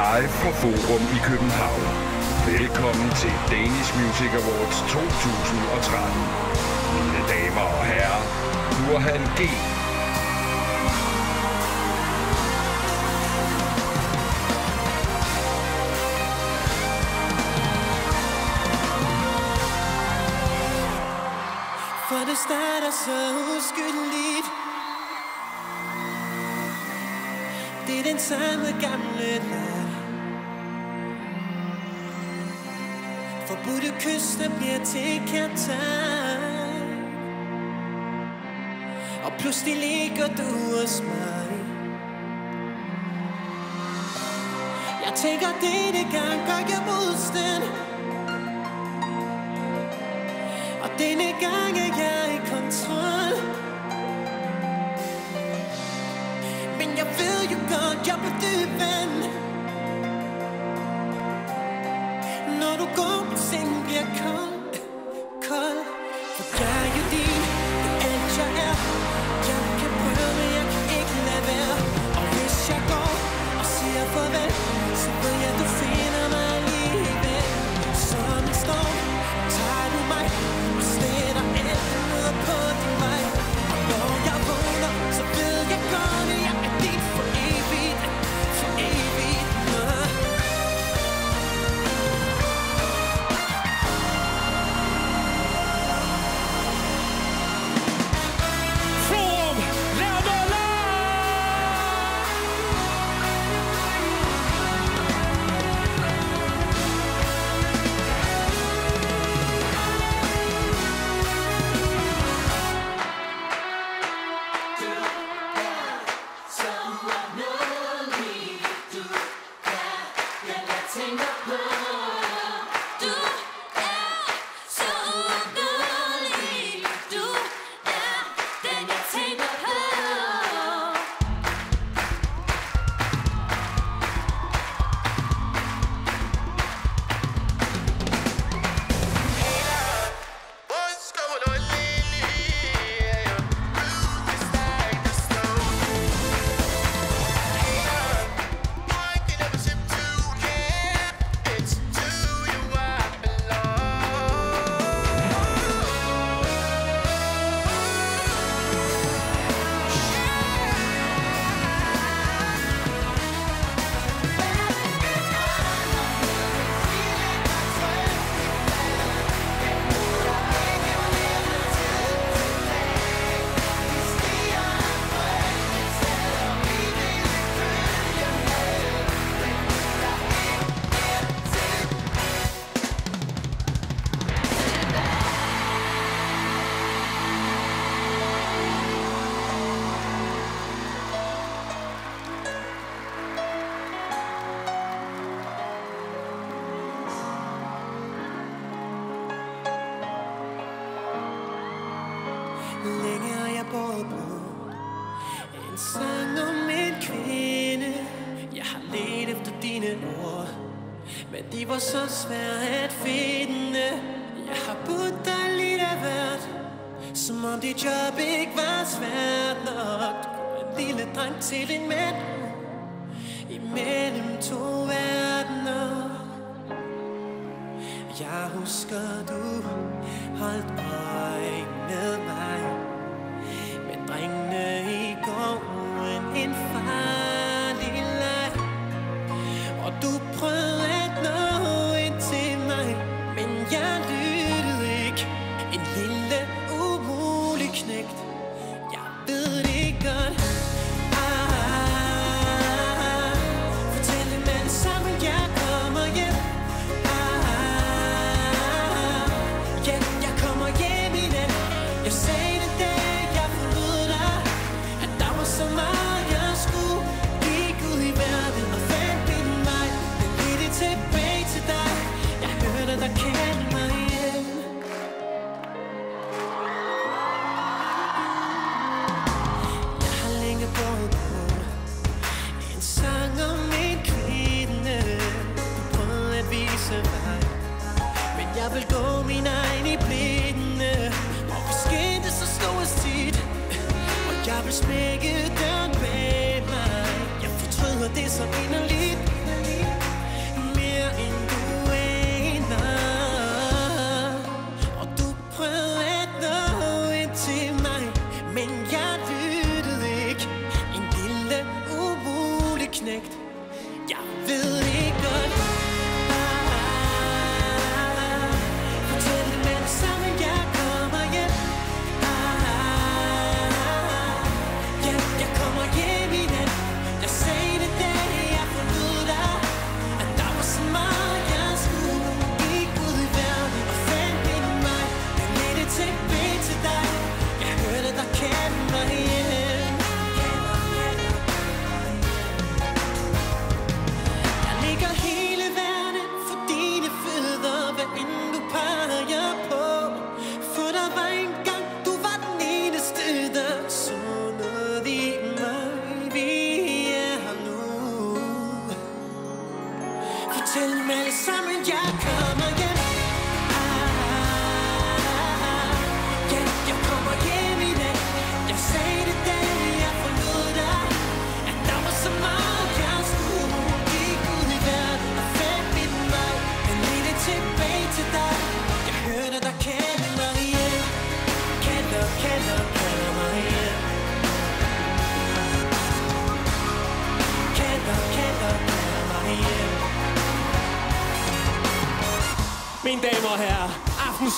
live fra Forum i København. Velkommen til Danish Music Awards 2013. Mine damer og herrer, Burhan G. For det starter så uskyldigt Det er den samme gamle leg Butte kys, der bliver til kaptajn Og pludselig ligger du hos mig Jeg tænker, denne gang gør jeg modstand. Og denne gang er jeg i kontrol. Men jeg ved jo godt, jeg blev dybt så svær at finde. Jeg har budt dig lidt af hvert Som om dit job ikke var svært nok. Du var en lille dreng til en mand Imellem to verdener. Jeg husker du holdt op.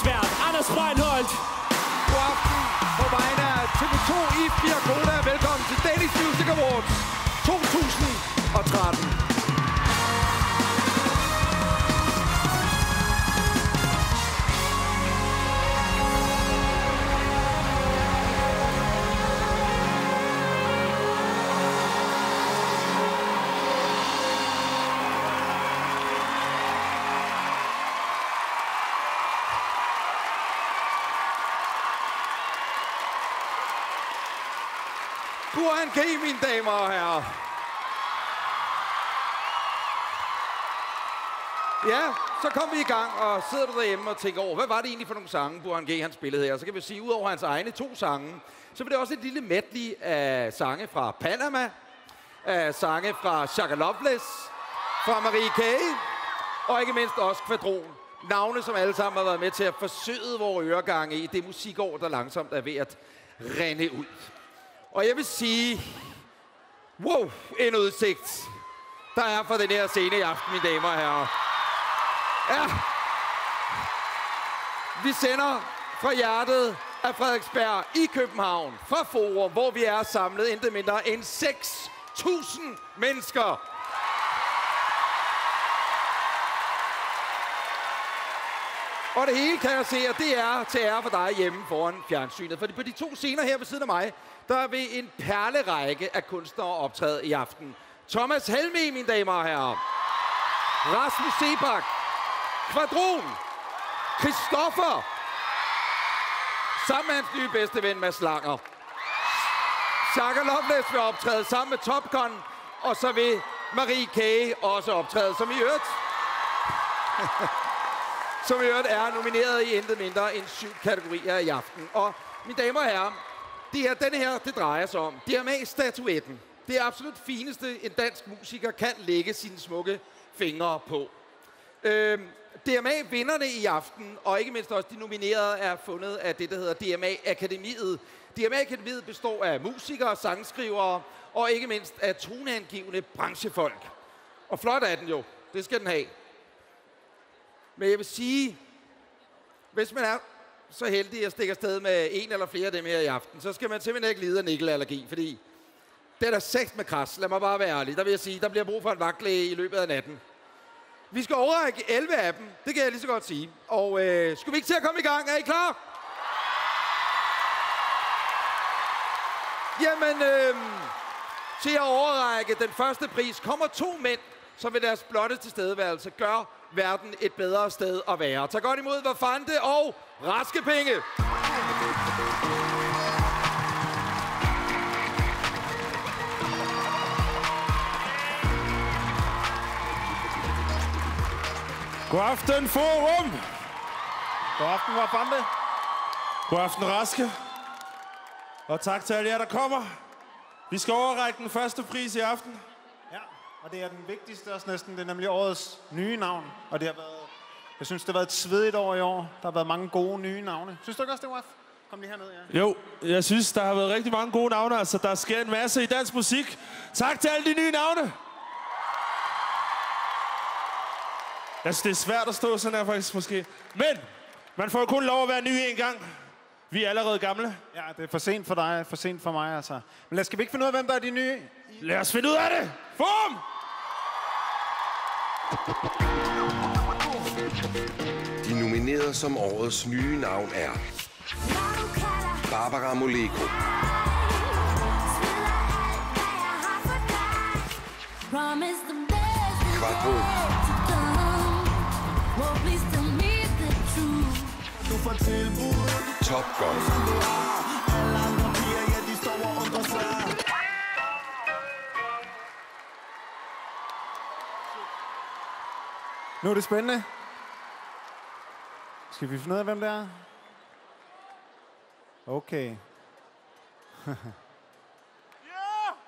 Sværd, Anders Breinholt. God aften på vegne af TV2 i Fia Velkommen til Danish Music Awards 2013. Burhan G, mine damer og herrer. Ja, så kom vi i gang, og sidder du derhjemme og tænker over, hvad var det egentlig for nogle sange, Burhan G han spillede her? Så kan vi sige, ud over hans egne to sange, så var det også et lille medley af sange fra Panama, af sange fra Shaka Loveless, fra Marie K. Og ikke mindst også Kvadron. Navne, som alle sammen har været med til at forsøge vores øregange i det musikår, der langsomt er ved at rende ud. Og jeg vil sige, wow, en udsigt, der er for den her scene i aften, mine damer og herrer. Ja, vi sender fra hjertet af Frederiksberg i København, fra Forum, hvor vi er samlet intet mindre end 6.000 mennesker. Og det hele kan jeg se, at det er til ære for dig hjemme foran fjernsynet. For på de to scener her ved siden af mig, der vil en perlerække af kunstnere optræde i aften. Thomas Helmi, mine damer og herrer. Rasmus Sebak. Kvadron. Christoffer. Sammen med hans nye bedste ven, Mads Langer. Shaka Loveless vil optræde sammen med Top Gun. Og så vil Marie K. også optræde, som i øvrigt som i øvrigt er nomineret i intet mindre end syv kategorier i aften. Og mine damer og herrer, det er den her, det drejer sig om DMA-statuetten. Det er absolut fineste, en dansk musiker kan lægge sine smukke fingre på. Øhm, DMA-vinderne i aften, og ikke mindst også de nominerede, er fundet af det, der hedder DMA-akademiet. DMA-akademiet består af musikere, sangskrivere og ikke mindst af toneangivende branchefolk. Og flot er den jo. Det skal den have. Men jeg vil sige, hvis man er så heldig at stikke afsted med en eller flere af dem her i aften, så skal man simpelthen ikke lide af nikkelallergi, fordi det er der sex med kras. Lad mig bare være ærlig. Der vil jeg sige, der bliver brug for en vagtlæge i løbet af natten. Vi skal overrække 11 af dem, det kan jeg lige så godt sige. Og øh, skulle vi ikke til at komme i gang? Er I klar? Jamen, øh, til at overrække den første pris kommer to mænd, som ved deres blotte tilstedeværelse gør verden et bedre sted at være. Tag godt imod Vafante og Raske Penge. God aften, Forum. God aften, Wafande. God aften, Raske. Og tak til alle jer, der kommer. Vi skal overrække den første pris i aften. Ja, og det er den vigtigste også næsten. Det er nemlig årets nye navn. Og det har været, jeg synes, det har været et svedigt år i år. Der har været mange gode nye navne. Synes du ikke også, det var Kom lige herned, ja. Jo, jeg synes, der har været rigtig mange gode navne. Altså, der sker en masse i dansk musik. Tak til alle de nye navne. Jeg synes, det er svært at stå sådan her faktisk måske. Men man får kun lov at være ny en gang. Vi er allerede gamle. Ja, det er for sent for dig, for sent for mig, altså. Men lad, skal vi ikke finde ud af, hvem der er de nye? Lad os finde ud af det. Bum! De nominerede som årets nye navn er Barbara Moleko, Kvartbo. Top best Nu er det spændende. Skal vi finde ud af, hvem det er? Okay.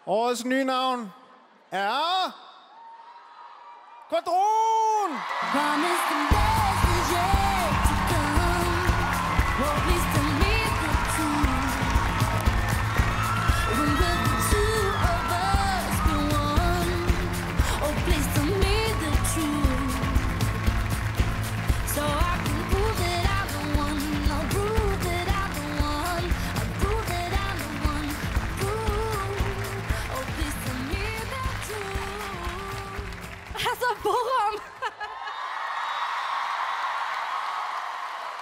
Årets nye navn er... Quadron! Promise the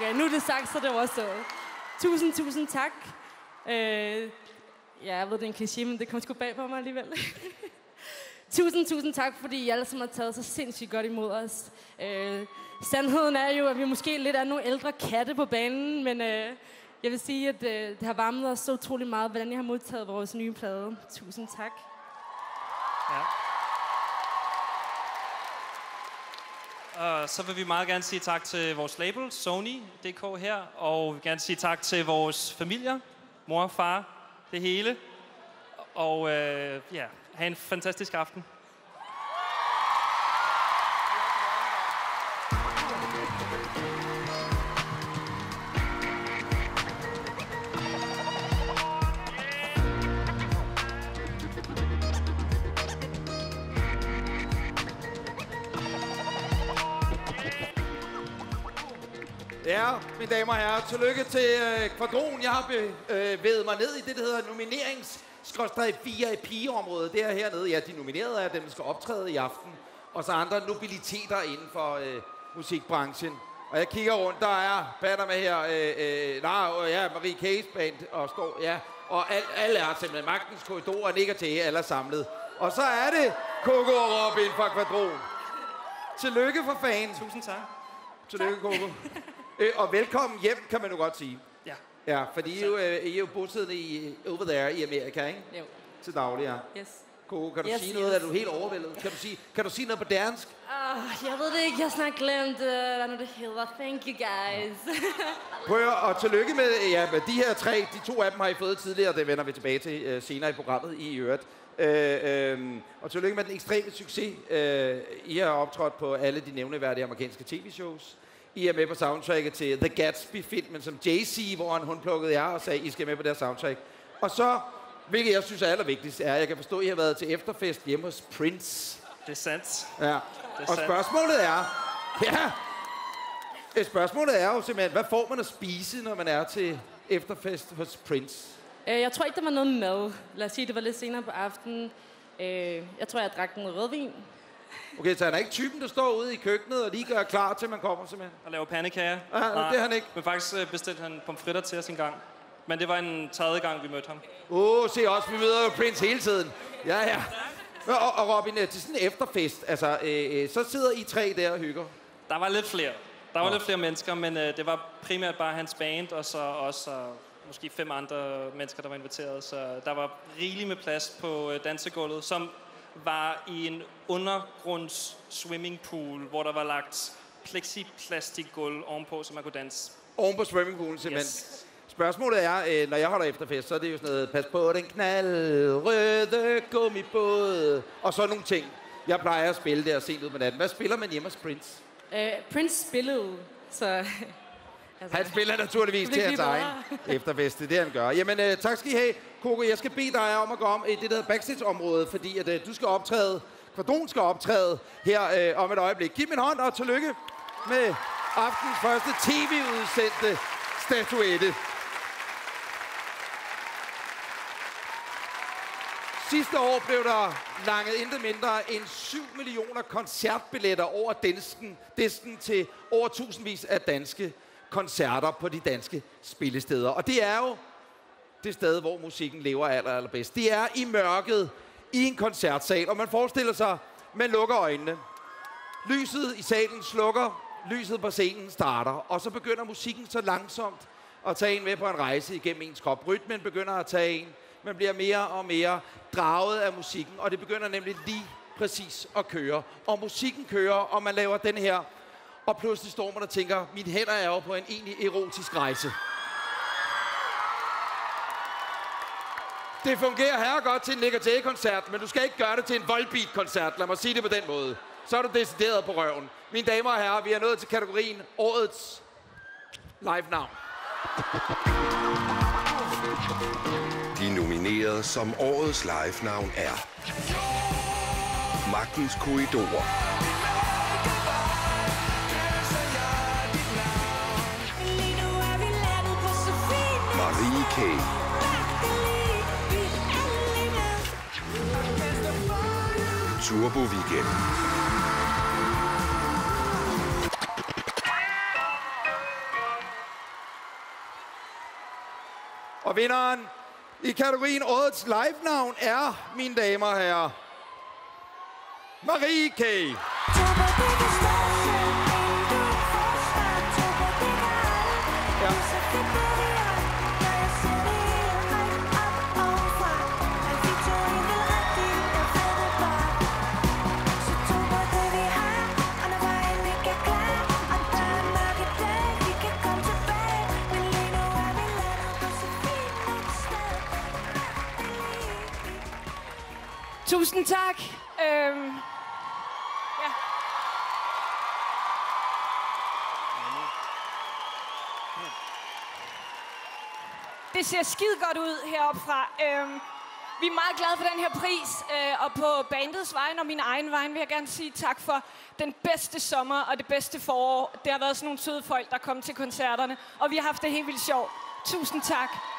ja, nu er det sagt, så det var så. Tusind, tusind tak. Øh, ja, jeg ved, det er en kliché, men det kom sgu bag på mig alligevel. tusind, tusind tak, fordi I alle sammen har taget så sindssygt godt imod os. Øh, sandheden er jo, at vi måske lidt er nogle ældre katte på banen, men øh, jeg vil sige, at øh, det har varmet os så utrolig meget, hvordan I har modtaget vores nye plade. Tusind tak. Og så vil vi meget gerne sige tak til vores label, Sony.dk her, og vi vil gerne sige tak til vores familier, mor og far, det hele. Og øh, ja, have en fantastisk aften. Mine damer og herrer, tillykke til øh, Quadron. Jeg har bevæget mig ned i det, der hedder nominerings VIP-området. Det er hernede. Ja, de nominerede er dem, der skal optræde i aften. Og så andre nobiliteter inden for øh, musikbranchen. Og jeg kigger rundt, der er batter med her. Øh, øh, nej, ja, Marie Case Band og står, ja. Og al, alle er simpelthen magtens korridor og nikker til, alle er samlet. Og så er det Coco og Robin fra Quadron. Tillykke for fan. Tusind tak. Tillykke, Coco. øh, og velkommen hjem, kan man jo godt sige. Ja. Ja, fordi I er jo, øh, I er jo bosiddende i, over there i Amerika, ikke? Jo. Til daglig, ja. Yes. Coco, kan du Yes, sige noget? yes. Er du helt overvældet? Kan du sige, kan du sige noget på dansk? Uh, jeg ved det ikke. Jeg har snart glemt, uh, hvad det hedder. Thank you, guys. Prøv og tillykke med, ja, med de her tre. De to af dem har I fået tidligere, det vender vi tilbage til øh, senere i programmet i øvrigt. Øh, øh, og tillykke med den ekstreme succes. Øh, I har optrådt på alle de nævneværdige amerikanske tv-shows. I er med på soundtracket til The Gatsby-filmen som Jay-Z, hvor han hun plukkede jer og sagde, I skal med på det her soundtrack. Og så, hvilket jeg synes er allervigtigst, er, at jeg kan forstå, at I har været til efterfest hjemme hos Prince. Det er sandt. Ja. Og sandt. spørgsmålet er, ja, Øh, spørgsmålet er jo simpelthen, hvad får man at spise, når man er til efterfest hos Prince? Uh, jeg tror ikke, der var noget mad. Lad os sige, det var lidt senere på aftenen. Uh, jeg tror, jeg drak noget rødvin. Okay, så han er ikke typen, der står ude i køkkenet og lige gør klar til, man kommer simpelthen. Og lave pandekager. Ah, det er han ikke. Men faktisk øh, bestilte han pomfritter til os en gang. Men det var en tredje gang, vi mødte ham. Åh, oh, se også, vi møder jo Prince hele tiden. Ja, ja. Og, og Robin, øh, til sådan en efterfest, altså, øh, øh, så sidder I tre der og hygger. Der var lidt flere. Der var lidt flere mennesker, men øh, det var primært bare hans band, og så også og måske fem andre mennesker, der var inviteret. Så der var rigeligt med plads på øh, dansegulvet, som var i en undergrunds swimmingpool, hvor der var lagt plexiplastikgulv ovenpå, så man kunne danse. Oven på swimmingpoolen simpelthen. Yes. Spørgsmålet er, øh, når jeg holder efterfest, så er det jo sådan noget, pas på den knaldrøde gummibåd, og så nogle ting. Jeg plejer at spille der sent ud på natten. Hvad spiller man hjemme hos Prince? Uh, Prince spillede, så Altså, Han spiller naturligvis til efterfest. Det er det, han gør. Jamen, øh, tak skal I have. Coco, jeg skal bede dig om at gå om i det der backstage-område, fordi at, øh, du skal optræde, Kvadron skal optræde her øh, om et øjeblik. Giv min hånd og tillykke med aftens første tv-udsendte statuette. Sidste år blev der langet intet mindre end 7 millioner koncertbilletter over disken, disken til over tusindvis af danske koncerter på de danske spillesteder. Og det er jo det sted, hvor musikken lever aller, allerbedst. Det er i mørket i en koncertsal, og man forestiller sig, man lukker øjnene. Lyset i salen slukker, lyset på scenen starter, og så begynder musikken så langsomt at tage en med på en rejse igennem ens krop. Rytmen begynder at tage en. Man bliver mere og mere draget af musikken, og det begynder nemlig lige præcis at køre. Og musikken kører, og man laver den her, og pludselig står man og tænker, mine hænder er jo på en egentlig erotisk rejse. Det fungerer her godt til en Nick koncert men du skal ikke gøre det til en Volbeat-koncert. Lad mig sige det på den måde. Så er du decideret på røven. Mine damer og herrer, vi er nået til kategorien Årets Live-navn. De nominerede som årets live-navn er Magtens Korridorer, key. Turbo Weekend. Og vinderen i kategorien Årets Live-navn er, mine damer og herrer, Marie K. Tusind tak. Øhm, ja. Det ser skide godt ud heroppe fra. Øhm, vi er meget glade for den her pris, øh, og på bandets vegne og min egen vegne vil jeg gerne sige tak for den bedste sommer og det bedste forår. Det har været sådan nogle søde folk, der kom til koncerterne, og vi har haft det helt vildt sjovt. Tusind tak.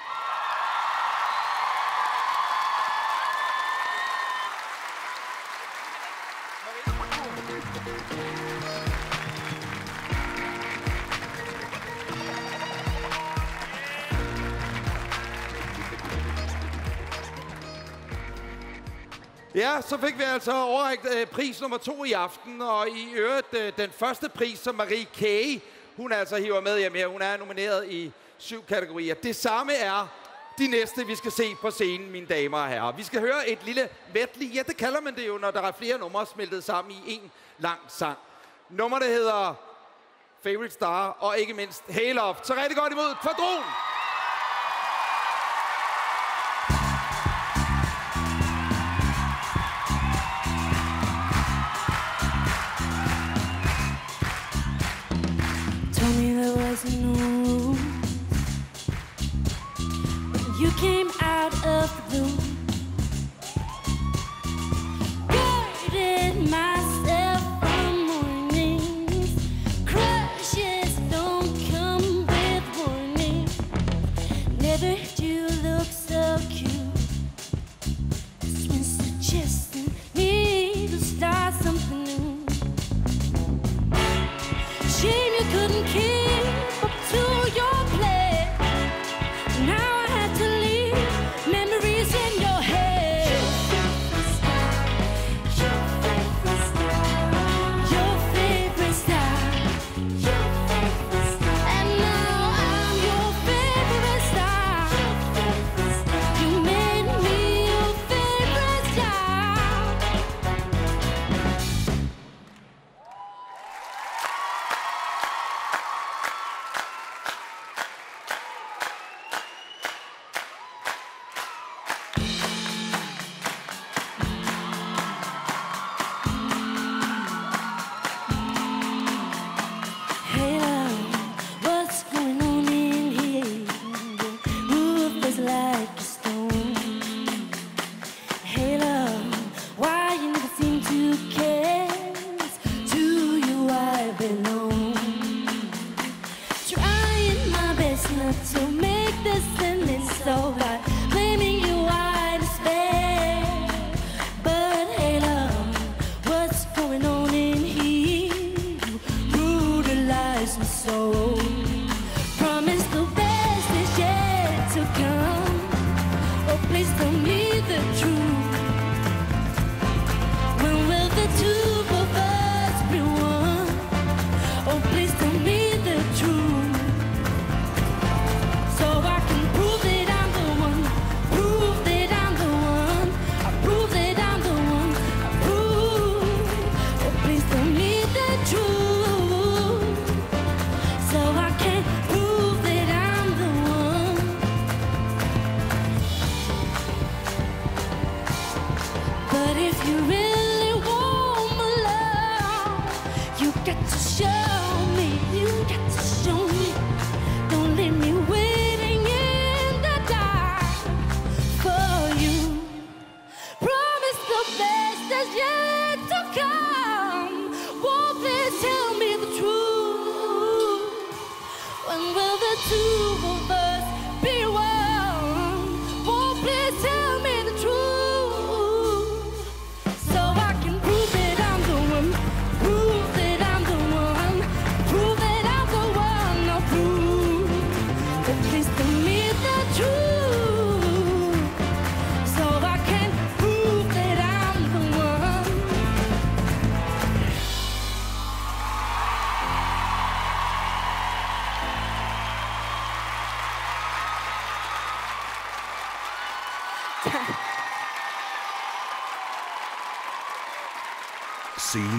Ja, så fik vi altså overrækt øh, pris nummer to i aften, og i øvrigt øh, den første pris, som Marie K. Hun altså hiver med hjem her. Hun er nomineret i syv kategorier. Det samme er de næste, vi skal se på scenen, mine damer og herrer. Vi skal høre et lille medley. Ja, det kalder man det jo, når der er flere numre smeltet sammen i en lang sang. Nummer, der hedder Favorite Star, og ikke mindst Hale Off. Så rigtig godt imod Kvadron! Out of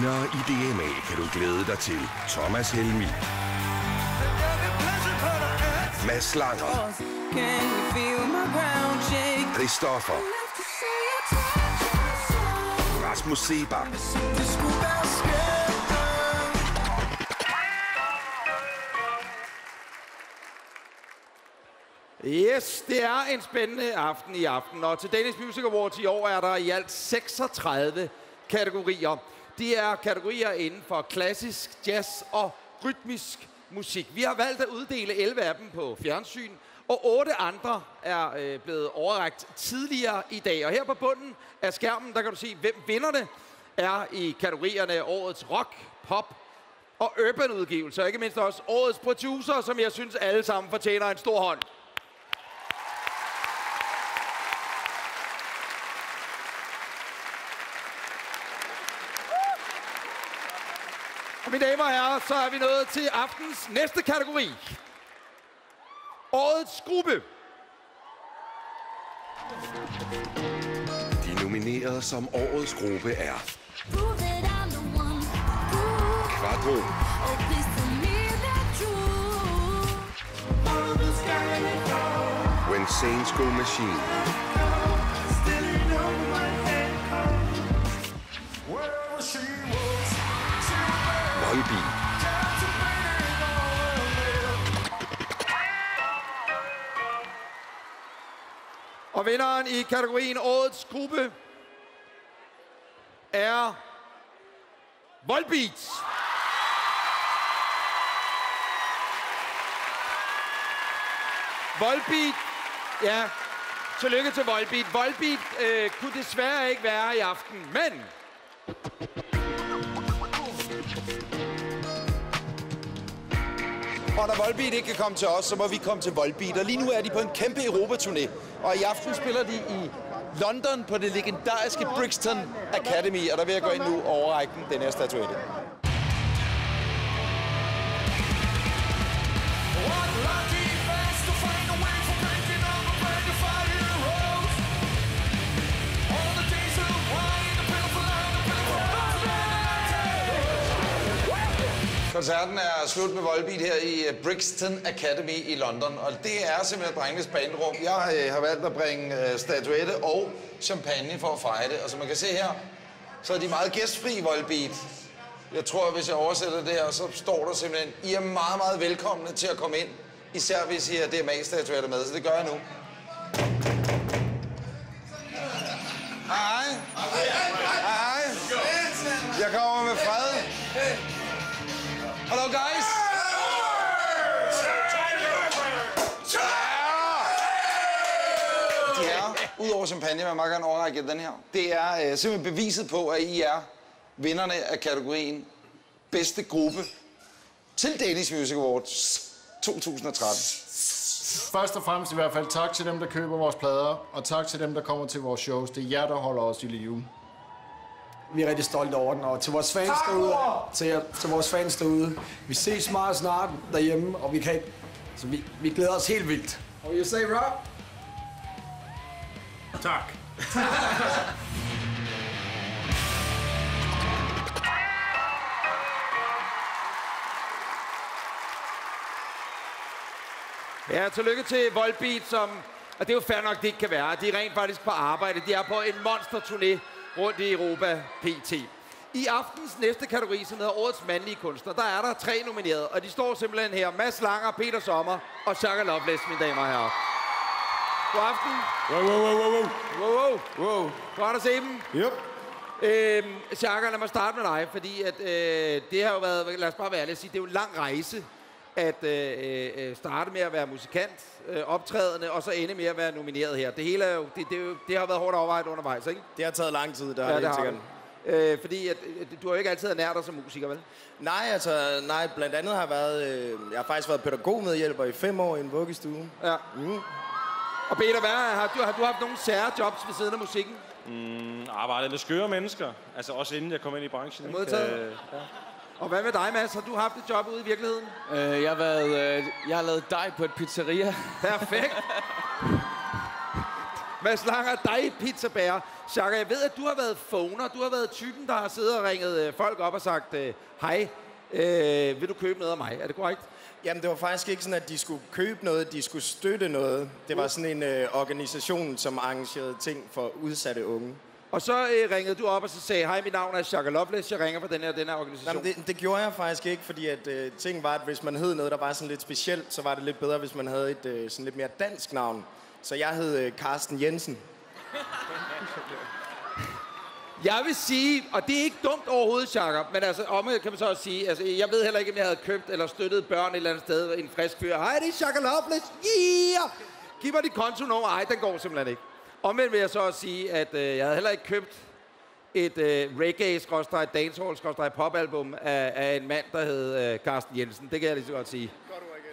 Vinder i DMA kan du glæde dig til. Thomas Helmi, Mads Langer, Christoffer, Rasmus Sebak, Yes, det er en spændende aften i aften, og til Danish Music Awards i år er der i alt 36 kategorier. De er kategorier inden for klassisk, jazz og rytmisk musik. Vi har valgt at uddele 11 af dem på fjernsyn, og otte andre er øh, blevet overrækt tidligere i dag. Og her på bunden af skærmen, der kan du se, hvem vinderne er i kategorierne årets rock, pop og urban udgivelser. Og ikke mindst også årets producer, som jeg synes alle sammen fortjener en stor hånd. Mine damer og herrer, så er vi nået til aftens næste kategori. Årets gruppe. De nominerede som årets gruppe er Quadro, When Saints Go Machine, Volbeat, Og vinderen i kategorien Årets gruppe er Volbeat. Volbeat, ja, tillykke til Volbeat. Volbeat øh, kunne desværre ikke være i aften, men og når Volbeat ikke kan komme til os, så må vi komme til Volbeat. Og lige nu er de på en kæmpe Europaturné. Og i aften spiller de i London på det legendariske Brixton Academy. Og der vil jeg gå ind nu og overrække den, den her statuette. Koncerten er slut med Volbeat her i øh, Brixton Academy i London, og det er simpelthen drengenes banerum. Jeg øh, har valgt at bringe øh, statuette og champagne for at fejre det, og som man kan se her, så er de meget gæstfri Volbeat. Jeg tror, hvis jeg oversætter det her, så står der simpelthen, I er meget, meget velkomne til at komme ind, især hvis I har DMA-statuetter med, så det gør jeg nu. Hej. Hej. Jeg kommer med fred. Hello, guys. De er, udover champagne, vil jeg meget gerne overrække den her. Det er øh, simpelthen beviset på, at I er vinderne af kategorien bedste gruppe til Danish Music Awards 2013. Først og fremmest i hvert fald tak til dem, der køber vores plader, og tak til dem, der kommer til vores shows. Det er jer, der holder os i live. Vi er rigtig stolte over den, og til vores fans derude, til, til vores fans derude, vi ses meget snart derhjemme, og vi kan så vi, vi glæder os helt vildt. Og you say, Rob? Tak. Ja, tillykke til Volbeat, som... Og det er jo fair nok, det ikke kan være. De er rent faktisk på arbejde. De er på en monsterturné rundt i Europa PT. I aftens næste kategori, som hedder Årets Mandlige Kunstner, der er der tre nominerede, og de står simpelthen her. Mads Langer, Peter Sommer og Shaka Loveless, mine damer og herrer. God aften. Wow, wow, wow, wow, wow. Wow, wow. Godt at se dem. Yep. Øhm, Chaka, lad mig starte med dig, fordi at, øh, det har jo været, lad os bare være ærlige sige, det er jo en lang rejse at øh, øh, starte med at være musikant, øh, optrædende, og så ende med at være nomineret her. Det hele er jo, det, det, er jo, det har været hårdt overvejet undervejs, ikke? Det har taget lang tid, der Ja, er det har sikkert. det. Øh, fordi at, øh, du har jo ikke altid ernært dig som musiker, vel? Nej, altså, nej, blandt andet har jeg været, øh, jeg har faktisk været pædagogmedhjælper i fem år i en vuggestue. Ja. Mm. Og Peter, hvad, har, du, har du haft nogle sære jobs ved siden af musikken? Mm, arbejdet med skøre mennesker. Altså også inden jeg kom ind i branchen. ikke? Modtaget. Øh, ja. Og hvad med dig, Mads? Har du haft et job ude i virkeligheden? Øh, jeg, har været, øh, jeg har lavet dej på et pizzeria. Perfekt. Mads Langer, dig pizzabærer. Chaka, jeg ved, at du har været phoner. Du har været typen, der har siddet og ringet øh, folk op og sagt, øh, hej, øh, vil du købe noget af mig? Er det korrekt? Jamen, det var faktisk ikke sådan, at de skulle købe noget, de skulle støtte noget. Det var sådan en øh, organisation, som arrangerede ting for udsatte unge. Og så øh, ringede du op og så sagde, hej, mit navn er Chaka Loveless, jeg ringer fra den her, den her organisation. Jamen, det, det gjorde jeg faktisk ikke, fordi at, øh, ting var, at hvis man hed noget, der var sådan lidt specielt, så var det lidt bedre, hvis man havde et øh, sådan lidt mere dansk navn. Så jeg hed øh, Carsten Jensen. Jeg vil sige, og det er ikke dumt overhovedet, Chaka, men altså, om kan man så også sige, altså, jeg ved heller ikke, om jeg havde købt eller støttet børn et eller andet sted, en frisk fyr. Hej, det er Chaka Loveless. Yeah! Giv mig dit kontonummer. Ej, den går simpelthen ikke. Omvendt vil jeg så også sige, at øh, jeg havde heller ikke købt et øh, reggae dancehall popalbum af, af en mand, der hed øh, Carsten Jensen. Det kan jeg lige så godt sige.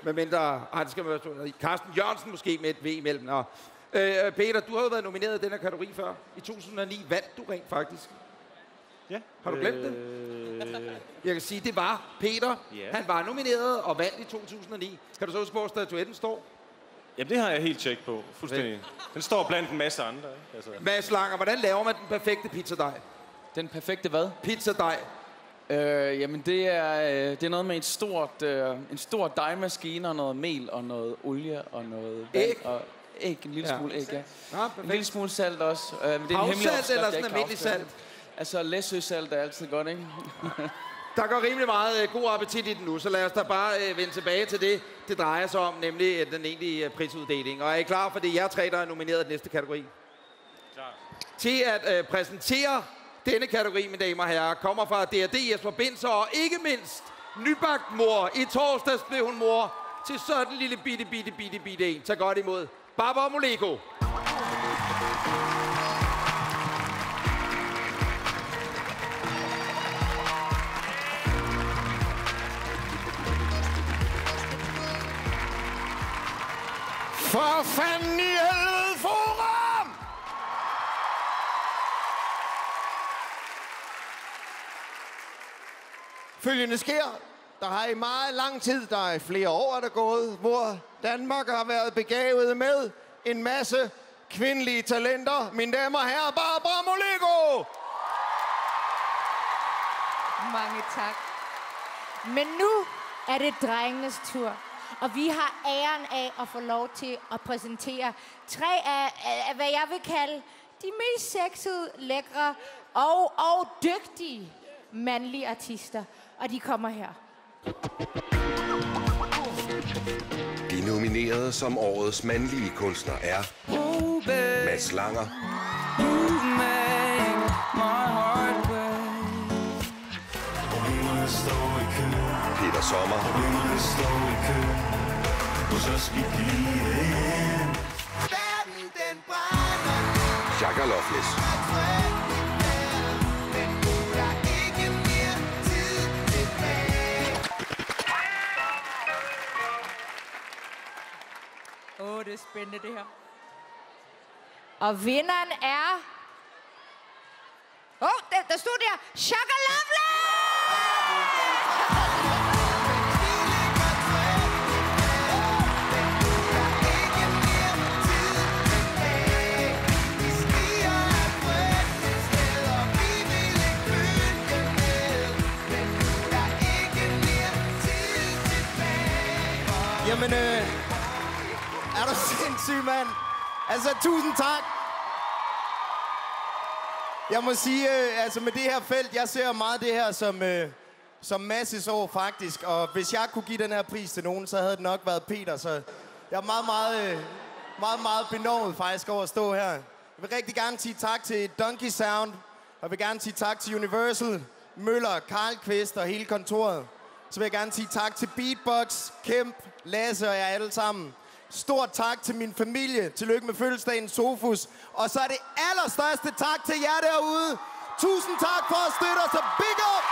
Med mindre, det skal man være Carsten Jørgensen måske med et V imellem. Nå. Øh, Peter, du har jo været nomineret i den her kategori før. I 2009 vandt du rent faktisk. Ja. Har du glemt det? Øh, Jeg kan sige, det var Peter. Ja. Han var nomineret og vandt i 2009. Kan du så huske, hvor statuetten står? Jamen, det har jeg helt tjek på. Fuldstændig. Den står blandt en masse andre. Ikke? Altså. Mads Langer, hvordan laver man den perfekte pizzadej? Den perfekte hvad? Pizzadej. Øh, jamen, det er, øh, det er noget med et stort, øh, en stor dejmaskine og noget mel og noget olie og noget vand. Æg? Og æg, en lille Ja. smule æg, ja. Ja, en lille smule salt også. Øh, men det er en hemmelig Havsalt opskrift, eller sådan almindelig salt? Altså, læsøsalt er altid godt, ikke? Der går rimelig meget øh, god appetit i den nu, så lad os da bare øh, vende tilbage til det, det drejer sig om, nemlig øh, den egentlige øh, prisuddeling. Og er I klar for det er jer tre, der er nomineret i den næste kategori? Klar. Til at øh, præsentere denne kategori, mine damer og herrer, kommer fra DRD Jesper Binser, og ikke mindst nybagt mor. I torsdags blev hun mor til sådan en lille bitte, bitte, bitte, bitte en. Tag godt imod. Barbara Moleko. For fanden i helvede, forum! Følgende sker. Der har i meget lang tid, der er flere år, der er gået, hvor Danmark har været begavet med en masse kvindelige talenter. Mine damer og herrer, Barbara Molego! Mange tak. Men nu er det drengenes tur. Og vi har æren af at få lov til at præsentere tre af, af, hvad jeg vil kalde de mest sexede, lækre og, og dygtige mandlige artister. Og de kommer her. De nominerede som årets mandlige kunstner er Mads Langer, af Sommer, Chaka Loveless, Åh, oh, det er spændende, det her. Og vinderen er... Åh, oh, der, der stod der. Chaka Jamen, øh, er du sindssyg, mand? Altså, tusind tak. Jeg må sige, øh, altså med det her felt, jeg ser meget det her som, øh, som masses år faktisk. Og hvis jeg kunne give den her pris til nogen, så havde det nok været Peter. Så jeg er meget, meget, øh, meget, meget benovet faktisk over at stå her. Jeg vil rigtig gerne sige tak til Donkey Sound. Og jeg vil gerne sige tak til Universal, Møller, Karl Kvist og hele kontoret så vil jeg gerne sige tak til Beatbox, Kemp, Lasse og jer alle sammen. Stort tak til min familie. Tillykke med fødselsdagen, Sofus. Og så er det allerstørste tak til jer derude. Tusind tak for at støtte os, og big up!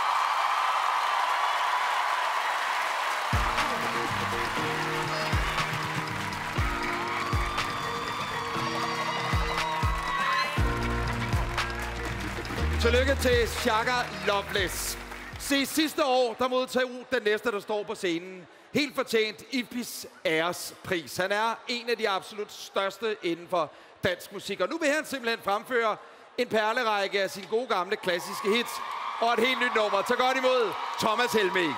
Tillykke til Shaka Loveless. Se, sidste år, der modtog den næste, der står på scenen. Helt fortjent Ibis ærespris. Han er en af de absolut største inden for dansk musik. Og nu vil han simpelthen fremføre en perlerække af sine gode gamle klassiske hits og et helt nyt nummer. Tag godt imod Thomas Helmig.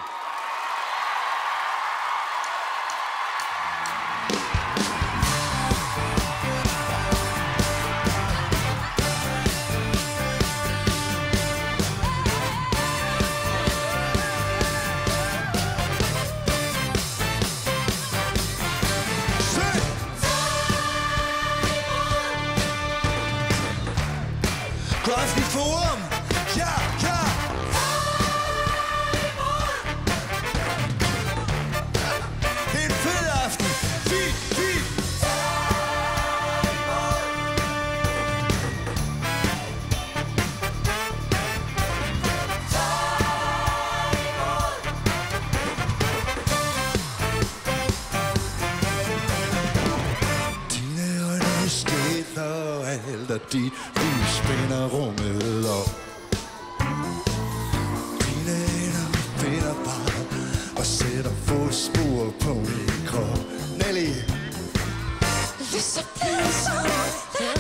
There's something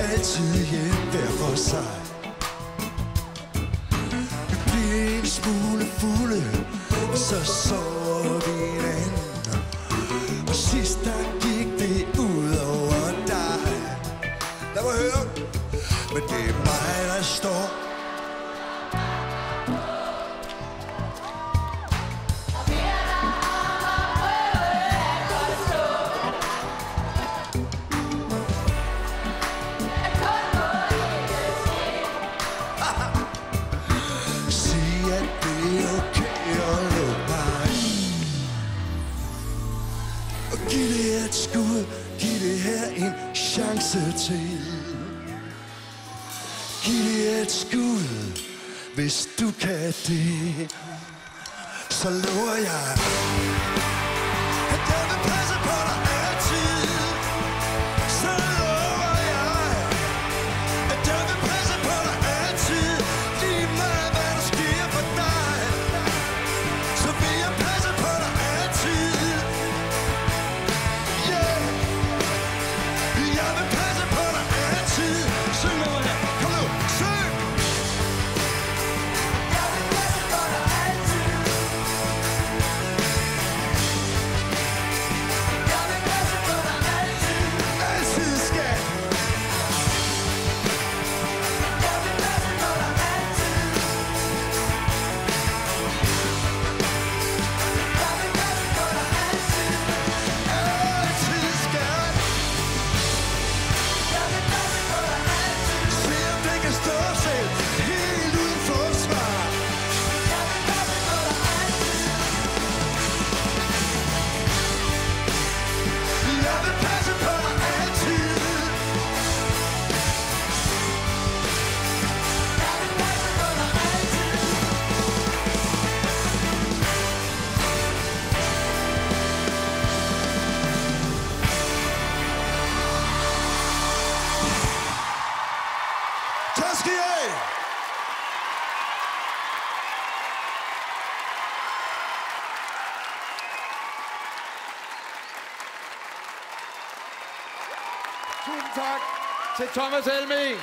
altid hjem hver for sig Vi bliver en smule fulde og Så sover vi chance til Giv det et skud Hvis du kan det. Så lover jeg. Til Thomas Helmig.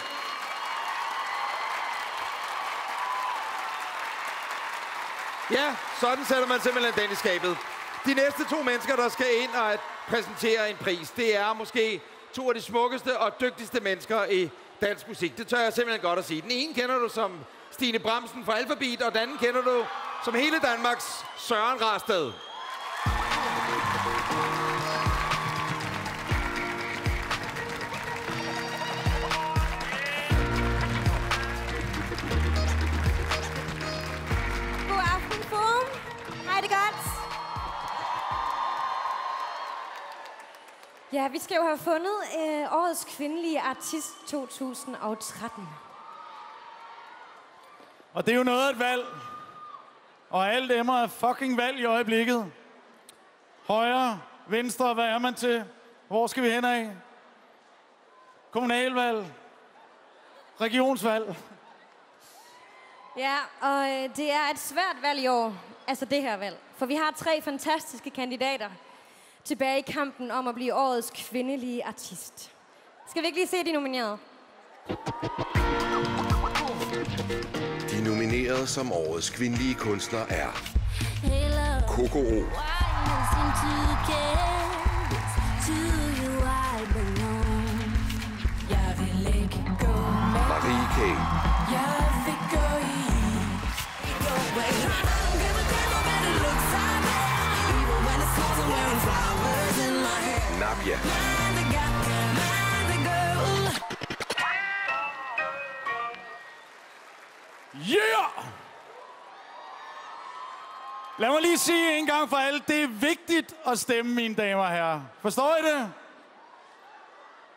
Ja, sådan sætter man simpelthen den i skabet. De næste to mennesker, der skal ind og præsentere en pris, det er måske to af de smukkeste og dygtigste mennesker i dansk musik. Det tør jeg simpelthen godt at sige. Den ene kender du som Stine Bramsen fra Alphabet, og den anden kender du som hele Danmarks Søren Rasted. Ja, vi skal jo have fundet øh, årets kvindelige artist 2013. Og det er jo noget af et valg. Og alle dem er fucking valg i øjeblikket. Højre, venstre, hvad er man til? Hvor skal vi hen af? Kommunalvalg. Regionsvalg. Ja, og øh, det er et svært valg i år. Altså det her valg. For vi har tre fantastiske kandidater tilbage i kampen om at blive årets kvindelige artist. Skal vi ikke lige se de nominerede? De nominerede som årets kvindelige kunstner er. Coco O. Marie K, Jeg vil gå i. girl. Yeah! Lad mig lige sige en gang for alle, det er vigtigt at stemme, mine damer og herrer. Forstår I det?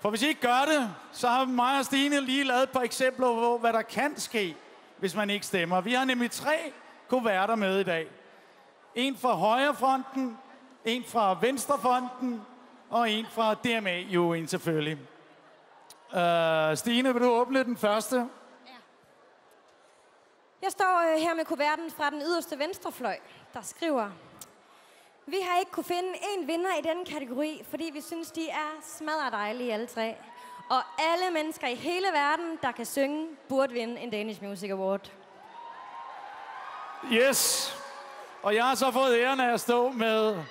For hvis I ikke gør det, så har mig og Stine lige lavet et par eksempler på, hvad der kan ske, hvis man ikke stemmer. Vi har nemlig tre kuverter med i dag. En fra højrefronten, en fra venstrefronten, og en fra DMA-juryen selvfølgelig. Uh, Stine, vil du åbne den første? Jeg står øh, her med kuverten fra den yderste venstrefløj, der skriver... Vi har ikke kunne finde en vinder i denne kategori, fordi vi synes, de er smadret dejlige alle tre. Og alle mennesker i hele verden, der kan synge, burde vinde en Danish Music Award. Yes. Og jeg har så fået æren af at stå med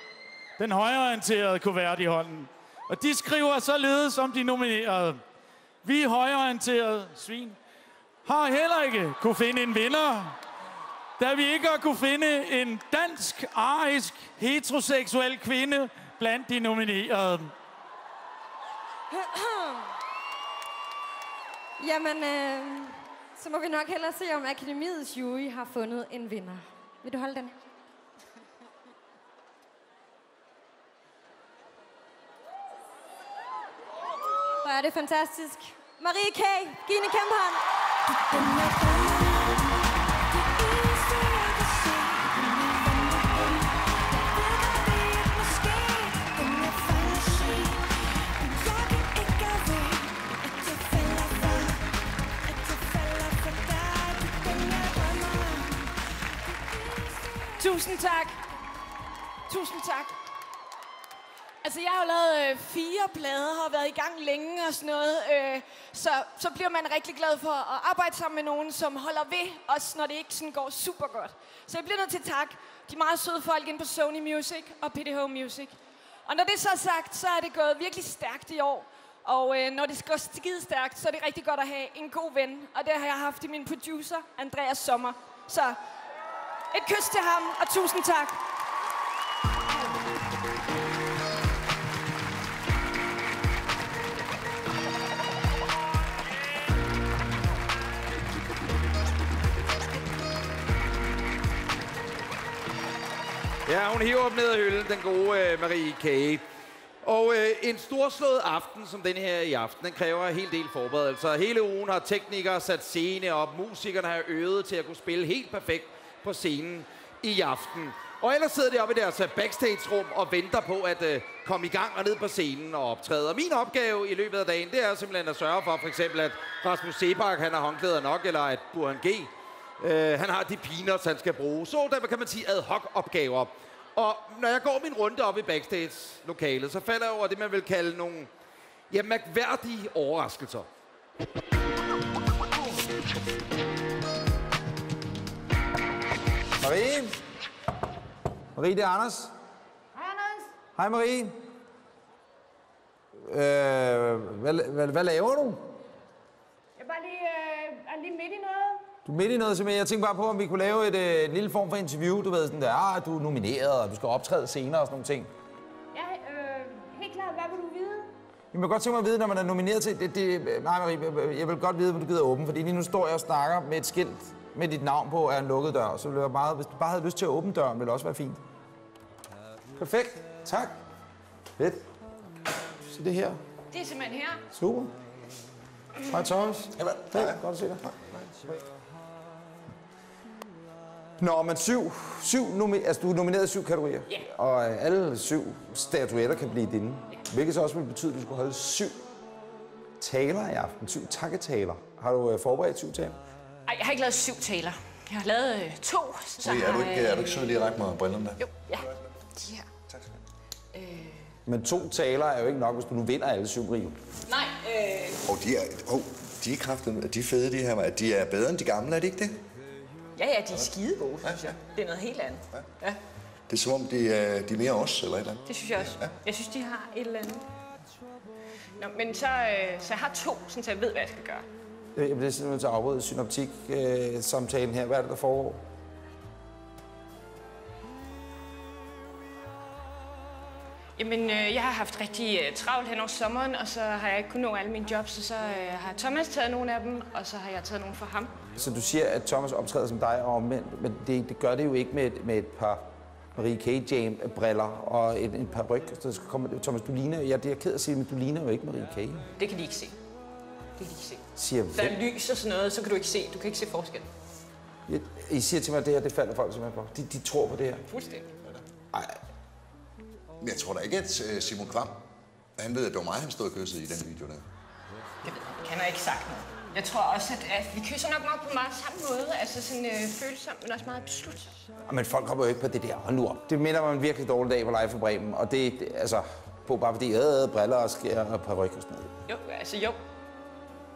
den højreorienterede kuvert i hånden. Og de skriver således om de nominerede. Vi højreorienterede svin har heller ikke kunne finde en vinder, da vi ikke har kunne finde en dansk, arisk, heteroseksuel kvinde blandt de nominerede. Jamen, øh, så må vi nok hellere se, om Akademiets jury har fundet en vinder. Vil du holde den? Hvor er det fantastisk. Marie K. Giv hende en kæmpe hånd. Tusind tak. Tusind tak. Altså, jeg har jo lavet øh, fire plader og har været i gang længe og sådan noget. Øh, så, så bliver man rigtig glad for at arbejde sammen med nogen, som holder ved, også når det ikke sådan går super godt. Så jeg bliver nødt til at takke de meget søde folk ind på Sony Music og PDH Music. Og når det så er sagt, så er det gået virkelig stærkt i år. Og øh, når det går skide stærkt, så er det rigtig godt at have en god ven. Og det har jeg haft i min producer, Andreas Sommer. Så et kys til ham, og tusind tak. Ja, hun hiver op ned ad hylden, den gode øh, Marie Kage. Og øh, en storslået aften som den her i aften, den kræver en hel del forberedelser. Hele ugen har teknikere sat scene op, musikerne har øvet til at kunne spille helt perfekt på scenen i aften. Og ellers sidder de oppe i deres øh, backstage-rum og venter på at øh, komme i gang og ned på scenen og optræde. Og min opgave i løbet af dagen, det er simpelthen at sørge for, for eksempel, at Rasmus Sebak, han har håndklæder nok, eller at Burhan G, øh, han har de peanuts, han skal bruge. Så der kan man sige ad hoc opgaver. Og når jeg går min runde op i backstage-lokalet, så falder jeg over det, man vil kalde nogle ja, mærkværdige overraskelser. Marie? Marie, det er Anders. Hej, Anders. Hej Marie. Øh, hvad, hvad, hvad laver du? Jeg er bare lige, øh, er lige midt i noget. Du er midt i noget, simpelthen. Jeg tænkte bare på, om vi kunne lave et, øh, en lille form for interview. Du ved sådan der, ah, du er nomineret, og du skal optræde senere og sådan nogle ting. Ja, øh, helt klart. Hvad vil du vide? Jeg vil godt tænke mig at vide, når man er nomineret til... Det, det, nej, Marie, jeg vil godt vide, hvad du gider åbne, fordi lige nu står jeg og snakker med et skilt med dit navn på af en lukket dør. Så ville jeg bare, hvis du bare havde lyst til at åbne døren, ville det også være fint. Perfekt. Tak. Fedt. Se det her. Det er simpelthen her. Super. Hej Thomas. Jamen, hej. Godt at se dig. Nå, men syv, syv nomi- altså, du er nomineret i syv kategorier. Ja. Og øh, alle syv statuetter kan blive dine. Hvilket så også vil betyde, at du skulle holde syv taler i aften. Syv takketaler. Har du øh, forberedt syv taler? Ej, jeg har ikke lavet syv taler. Jeg har lavet øh, to. Så Marie, er du ikke, er du ikke sød lige at række mig brillerne der? Jo, ja. De her. Men to taler er jo ikke nok, hvis du nu vinder alle syv rio. Nej, øh, Og de er, oh, de er kraftige, de er fede, de her. De er bedre end de gamle, er det ikke det? Ja, ja, de er skide gode, synes jeg. Det er noget helt andet. Ja, Det er som om, de er, de er mere os, eller et eller andet. det synes jeg også. Jeg synes, de har et eller andet. Nå, men så, øh, så jeg har to, sådan, så jeg ved, hvad jeg skal gøre. Jeg jeg bliver simpelthen nødt til at afbryde synoptik-samtalen her. Hvad er det, der foregår? Jamen, øh, jeg har haft rigtig øh, travlt hen over sommeren, og så har jeg ikke kunnet nå alle mine jobs, og så øh, har Thomas taget nogle af dem, og så har jeg taget nogle for ham. Så du siger, at Thomas optræder som dig og omvendt, men det, det gør det jo ikke med, et- med et par Marie K. Jam briller og et, en par ryg. Så skal komme, Thomas, du ligner, jeg, det er ked af at sige, men du ligner jo ikke Marie K. Det kan de ikke se. Det kan de ikke se. Siger Der er lys og sådan noget, så kan du ikke se. Du kan ikke se forskel. Jeg- I siger til mig, at det her, det falder folk simpelthen på. De, de tror på det her. Fuldstændig. Men jeg tror da ikke, at øh, Simon Kvam, han ved, at det var mig, han stod og kyssede i den video der. Jeg ved, han har ikke sagt noget. Jeg tror også, at, at vi kysser nok meget på meget samme måde. Altså sådan øh, følsomt, men også meget beslut. Men folk kommer jo ikke på det der. Hold nu op. Det minder mig om en virkelig dårlig dag på Live for Bremen. Og det, det altså, på bare fordi øh, briller og skær og paryk og sådan noget. Jo, altså jo.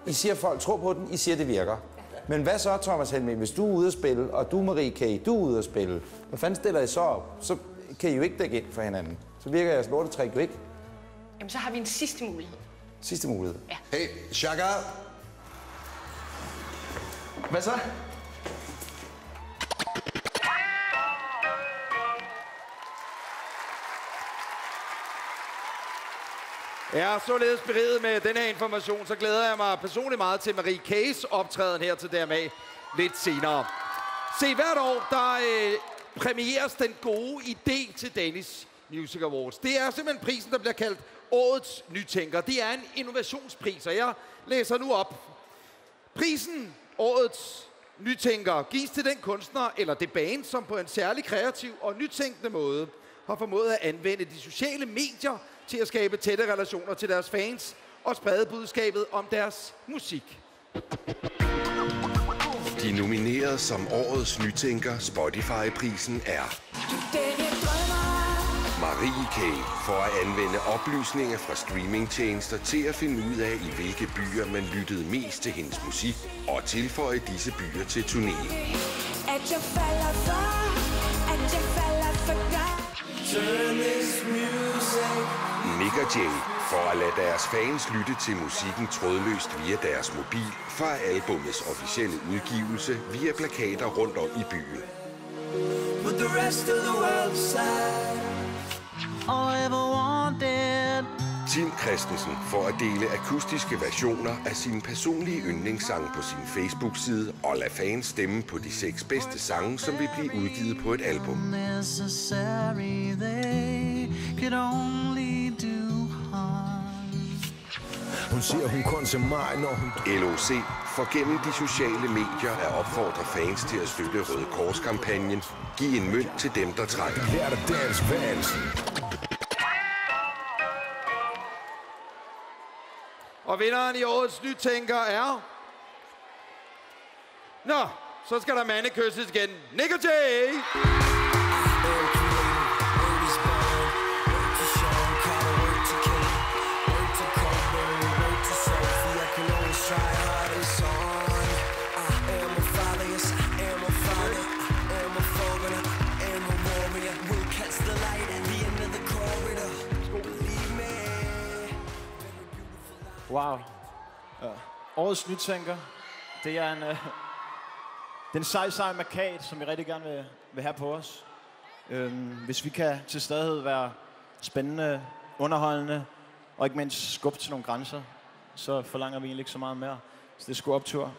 I siger, at folk tror på den. I siger, at det virker. Men hvad så, Thomas Helmig, hvis du er ude at spille, og du, Marie K., du er ude at spille, hvad fanden stiller I så op? Så kan I jo ikke dække ind for hinanden. Så virker jeres lortetræk jo ikke. Jamen, så har vi en sidste mulighed. Sidste mulighed. Ja. Hey, Chaka. Hvad så? Ja, således beriget med den her information, så glæder jeg mig personligt meget til Marie K's optræden her til DMA lidt senere. Se, hvert år, der øh, premieres den gode idé til Danish Music Awards. Det er simpelthen prisen, der bliver kaldt Årets Nytænker. Det er en innovationspris, og jeg læser nu op. Prisen, Årets Nytænker, gives til den kunstner eller det band, som på en særlig kreativ og nytænkende måde har formået at anvende de sociale medier til at skabe tætte relationer til deres fans og sprede budskabet om deres musik. De nominerede som årets nytænker Spotify-prisen er Marie K. for at anvende oplysninger fra streamingtjenester til at finde ud af, i hvilke byer man lyttede mest til hendes musik, og tilføje disse byer til turnéen. At jeg falder for, at jeg falder for dig. Turn this music. Nick og Jay for at lade deres fans lytte til musikken trådløst via deres mobil fra albumets officielle udgivelse via plakater rundt om i byen. Put the rest of the world aside. All I ever wanted. Tim Christensen for at dele akustiske versioner af sine personlige yndlingssange på sin Facebook-side og lade fans stemme på de seks bedste sange, som vil blive udgivet på et album. Hun siger, hun kun til mig, når hun... LOC for gennem de sociale medier at opfordre fans til at støtte Røde Kors-kampagnen. Giv en mønt til dem, der trænger. Lær dig dansk Og vinderen i årets nytænker er... Nå, så skal der mandekysses igen. Nick og Wow. Ja. Årets nytænker, det er en, øh, den sej, sej markat, som vi rigtig gerne vil, vil have på os. Øhm, hvis vi kan til stadighed være spændende, underholdende, og ikke mindst skubbe til nogle grænser, så forlanger vi egentlig ikke så meget mere. Så det er sgu optur.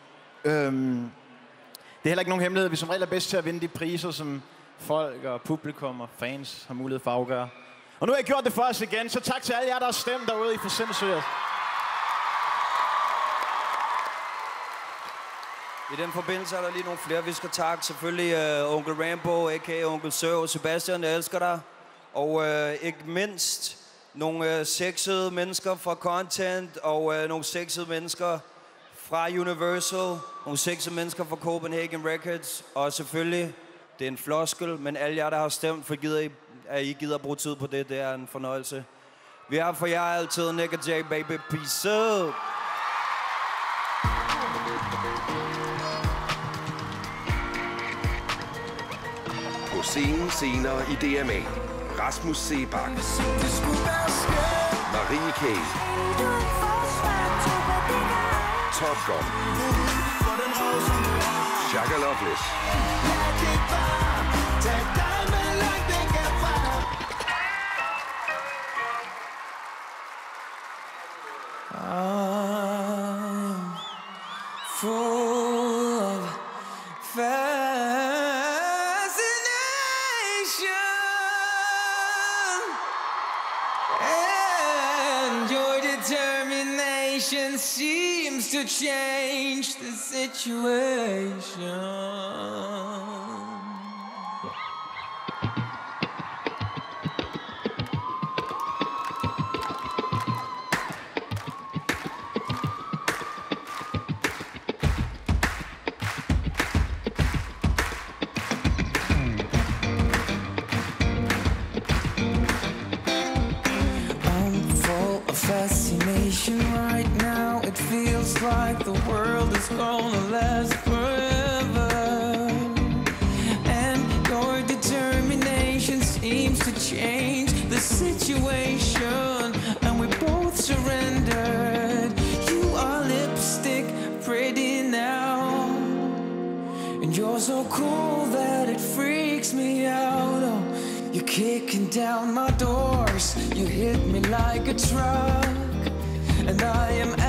Øhm, det er heller ikke nogen hemmelighed. Vi som regel er bedst til at vinde de priser, som folk og publikum og fans har mulighed for at afgøre. Og nu har jeg gjort det for os igen, så tak til alle jer, der har stemt derude i for sindssygt. I den forbindelse er der lige nogle flere, vi skal takke. Selvfølgelig uh, onkel Rambo, a.k.a. onkel Søv. Sebastian, jeg elsker dig. Og uh, ikke mindst nogle uh, sexede mennesker fra Content, og uh, nogle sexede mennesker fra Universal. Nogle sexede mennesker fra Copenhagen Records. Og selvfølgelig, det er en floskel, men alle jer, der har stemt, for gider I, at I gider at bruge tid på det, det er en fornøjelse. Vi er for jer altid, Nick og Jay, baby. Peace up! Scenen senere i DMA. Rasmus Sebak. Marie K. Top Gun. Shaka Loveless. Full change the situation. down my doors. You hit me like a truck, and I am.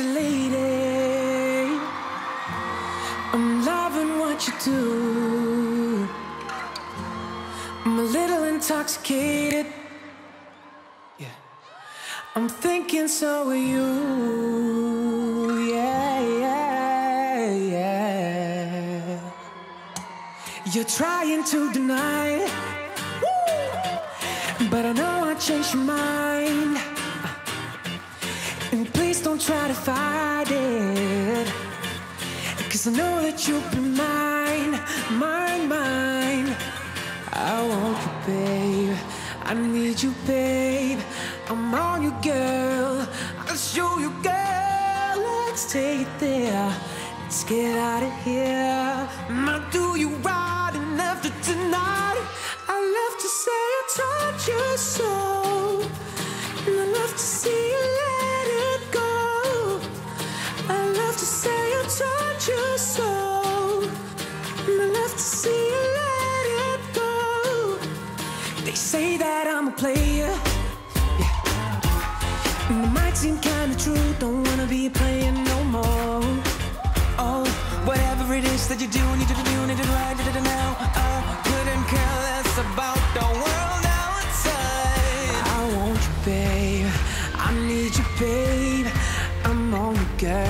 isolated. I'm loving what you do. I'm a little intoxicated. Yeah. I'm thinking so are you. Yeah, yeah, yeah. You're trying to deny, it, but I know I changed your mind. try to fight it. Cause I know that you'll be mine, mine, mine. I want you, babe. I need you, babe. I'm on you, girl. I'll show you, girl. Let's take it there. Let's get out of here. Now, do you right? And after tonight, I love to say I told you so. true, don't wanna be playing no more. Oh, whatever it is that you do, you did it, you did it right, did it now. I couldn't care less about the world outside. I want you, babe. I need you, babe. I'm on the girl.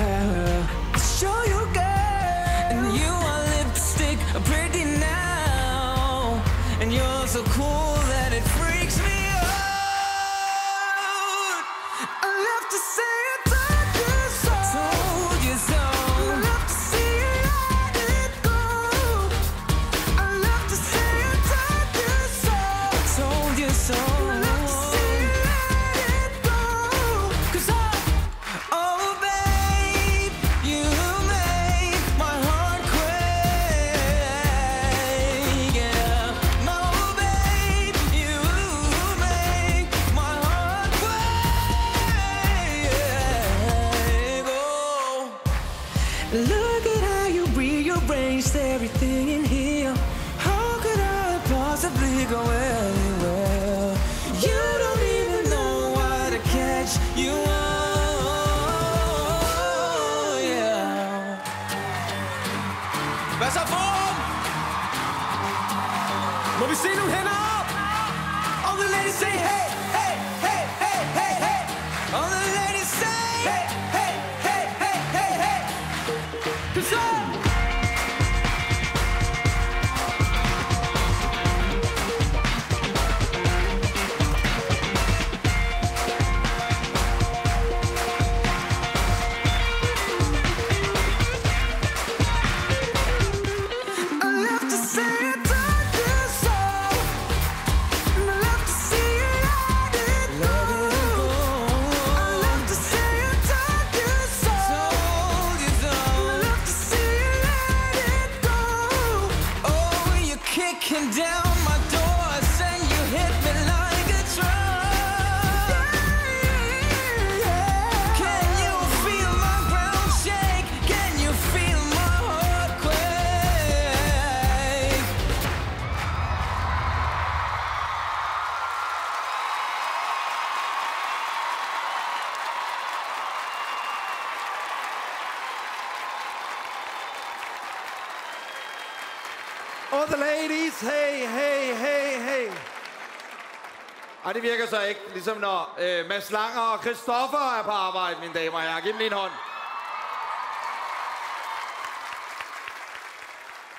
Ej, det virker så ikke, ligesom når øh, Mads Langer og Christoffer er på arbejde, mine damer og herrer. Giv dem lige en hånd.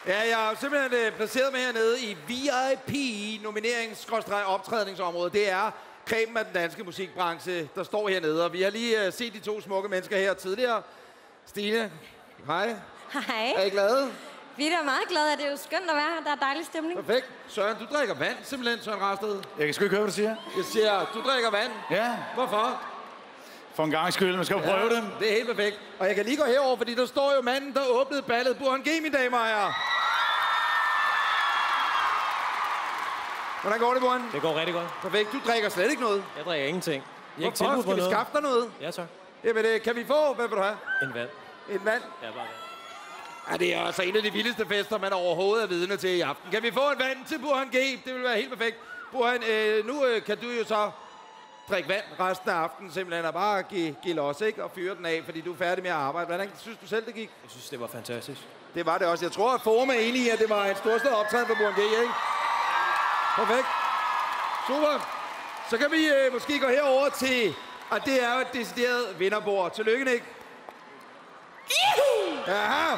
Ja, jeg er simpelthen øh, placeret med hernede i VIP nominerings-optrædningsområdet. Det er kremen af den danske musikbranche, der står hernede. Og vi har lige øh, set de to smukke mennesker her tidligere. Stine, hej. Hej. Er I glade? Vi er da meget glade, det er jo skønt at være her. Der er dejlig stemning. Perfekt. Søren, du drikker vand simpelthen, Søren Rasted. Jeg kan sgu ikke høre, hvad du siger. Jeg siger, du drikker vand. Ja. Hvorfor? For en gang skyld, man skal jo prøve det. Det er helt perfekt. Og jeg kan lige gå herover, fordi der står jo manden, der åbnede ballet. Burhan G, mine damer og herrer. Hvordan går det, Burhan? Det går rigtig godt. Perfekt. Du drikker slet ikke noget. Jeg drikker ingenting. Jeg er ikke Hvorfor? tilbudt på Skal vi noget. skaffe dig noget? Ja, så. Jamen, øh, kan vi få? Hvad vil du have? En vand. En vand? Ja, bare vand. Ja, det er altså en af de vildeste fester, man overhovedet er vidne til i aften. Kan vi få en vand til Burhan G? Det vil være helt perfekt. Burhan, øh, nu øh, kan du jo så drikke vand resten af aftenen simpelthen og bare give, give los, ikke? Og fyre den af, fordi du er færdig med at arbejde. Hvordan synes du selv, det gik? Jeg synes, det var fantastisk. Det var det også. Jeg tror, at Forum er enig i, at det var en storslået optræden for Burhan G, ikke? Perfekt. Super. Så kan vi øh, måske gå herover til, og det er jo et decideret vinderbord. Tillykke, Nick. Aha.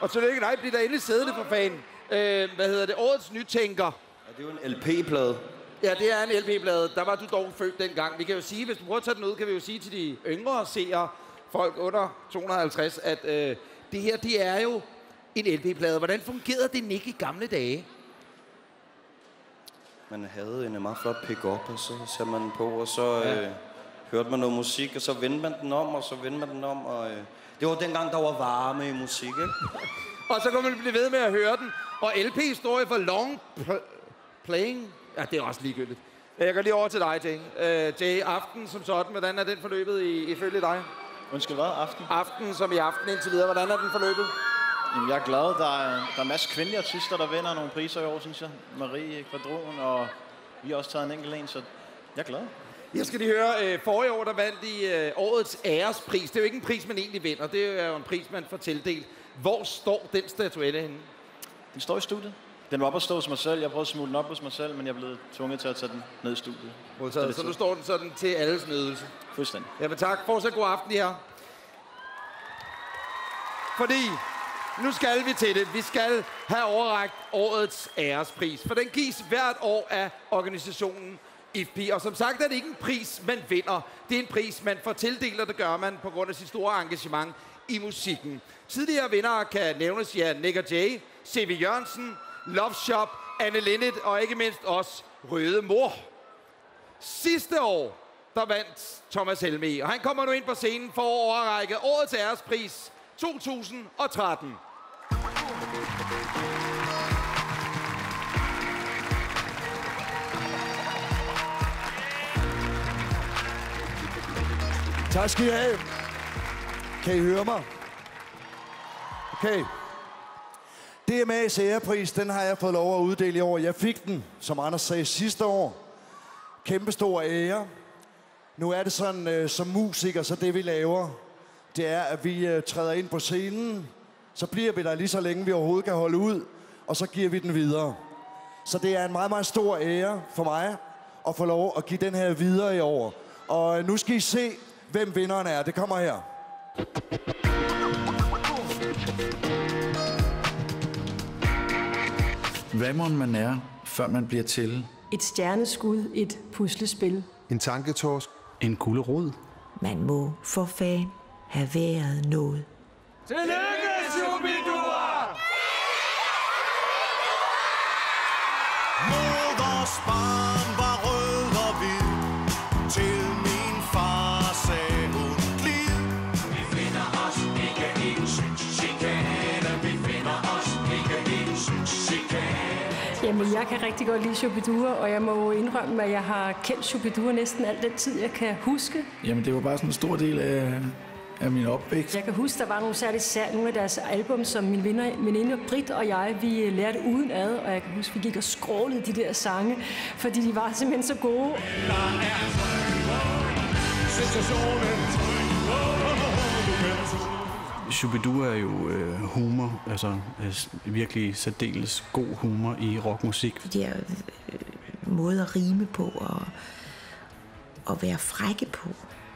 Og tillykke, nej, bliv der endelig siddende for fanden. Øh, hvad hedder det? Årets nytænker. Ja, det er jo en LP-plade. Ja, det er en LP-plade. Der var du dog født dengang. Vi kan jo sige, hvis du prøver at tage den ud, kan vi jo sige til de yngre seere, folk under 250, at øh, det her, det er jo en LP-plade. Hvordan fungerede det, Nick, i gamle dage? Man havde en meget flot pick-up, og så satte man den på, og så Ja. ja. øh, hørte man noget musik, og så vendte man den om, og så vendte man den om, og øh, det var dengang, der var varme i musik, ikke? Og så kan man blive ved med at høre den. Og LP står for long pl- playing. Ja, det er også ligegyldigt. Jeg går lige over til dig, Jay. Uh, Jay, aften som sådan, hvordan er den forløbet i, ifølge dig? Undskyld, hvad? Aften? Aften som i aften indtil videre. Hvordan er den forløbet? Jamen, jeg er glad. Der er, der er en masse kvindelige artister, der vinder nogle priser i år, synes jeg. Marie Kvadron, og vi har også taget en enkelt en, så jeg er glad. Jeg skal lige høre, øh, forrige år der vandt I øh, årets ærespris. Det er jo ikke en pris, man egentlig vinder. Det er jo en pris, man får tildelt. Hvor står den statuette henne? Den står i studiet. Den var oppe at stå hos mig selv. Jeg prøvede at smule den op hos mig selv, men jeg blev tvunget til at tage den ned i studiet. Modtaget. Så nu står den sådan til alles nydelse. Fuldstændig. Jamen tak. Fortsat god aften, her. Fordi nu skal vi til det. Vi skal have overrækt årets ærespris. For den gives hvert år af organisationen IFPI. Og som sagt er det ikke en pris, man vinder. Det er en pris, man får tildelt, og det gør man på grund af sit store engagement i musikken. Tidligere vindere kan nævnes ja, Nick og Jay, C.V. Jørgensen, Love Shop, Anne Linnet og ikke mindst også Røde Mor. Sidste år, der vandt Thomas Helme, og han kommer nu ind på scenen for at overrække årets ærespris 2013. Tak skal I have. Kan I høre mig? Okay. DMA's ærepris, den har jeg fået lov at uddele i år. Jeg fik den, som Anders sagde, sidste år. Kæmpestor ære. Nu er det sådan, øh, som musiker, så det vi laver, det er, at vi øh, træder ind på scenen. Så bliver vi der lige så længe, vi overhovedet kan holde ud. Og så giver vi den videre. Så det er en meget, meget stor ære for mig at få lov at give den her videre i år. Og øh, nu skal I se, hvem vinderen er. Det kommer her. Hvad må man er, før man bliver til? Et stjerneskud, et puslespil. En tanketorsk. En gulerod. Man må for fan have været noget. Tillykke, Jamen, jeg kan rigtig godt lide Shubidua, og jeg må indrømme, at jeg har kendt Shubidua næsten al den tid, jeg kan huske. Jamen, det var bare sådan en stor del af, af min opvækst. Jeg kan huske, der var nogle særligt sær, nogle af deres album, som min venner, veninde Britt og jeg, vi øh, lærte uden ad, og jeg kan huske, vi gik og skrålede de der sange, fordi de var simpelthen så gode. Sensationen Shubidua er jo øh, humor, altså øh, virkelig særdeles god humor i rockmusik. De der øh, måde at rime på og, og være frække på.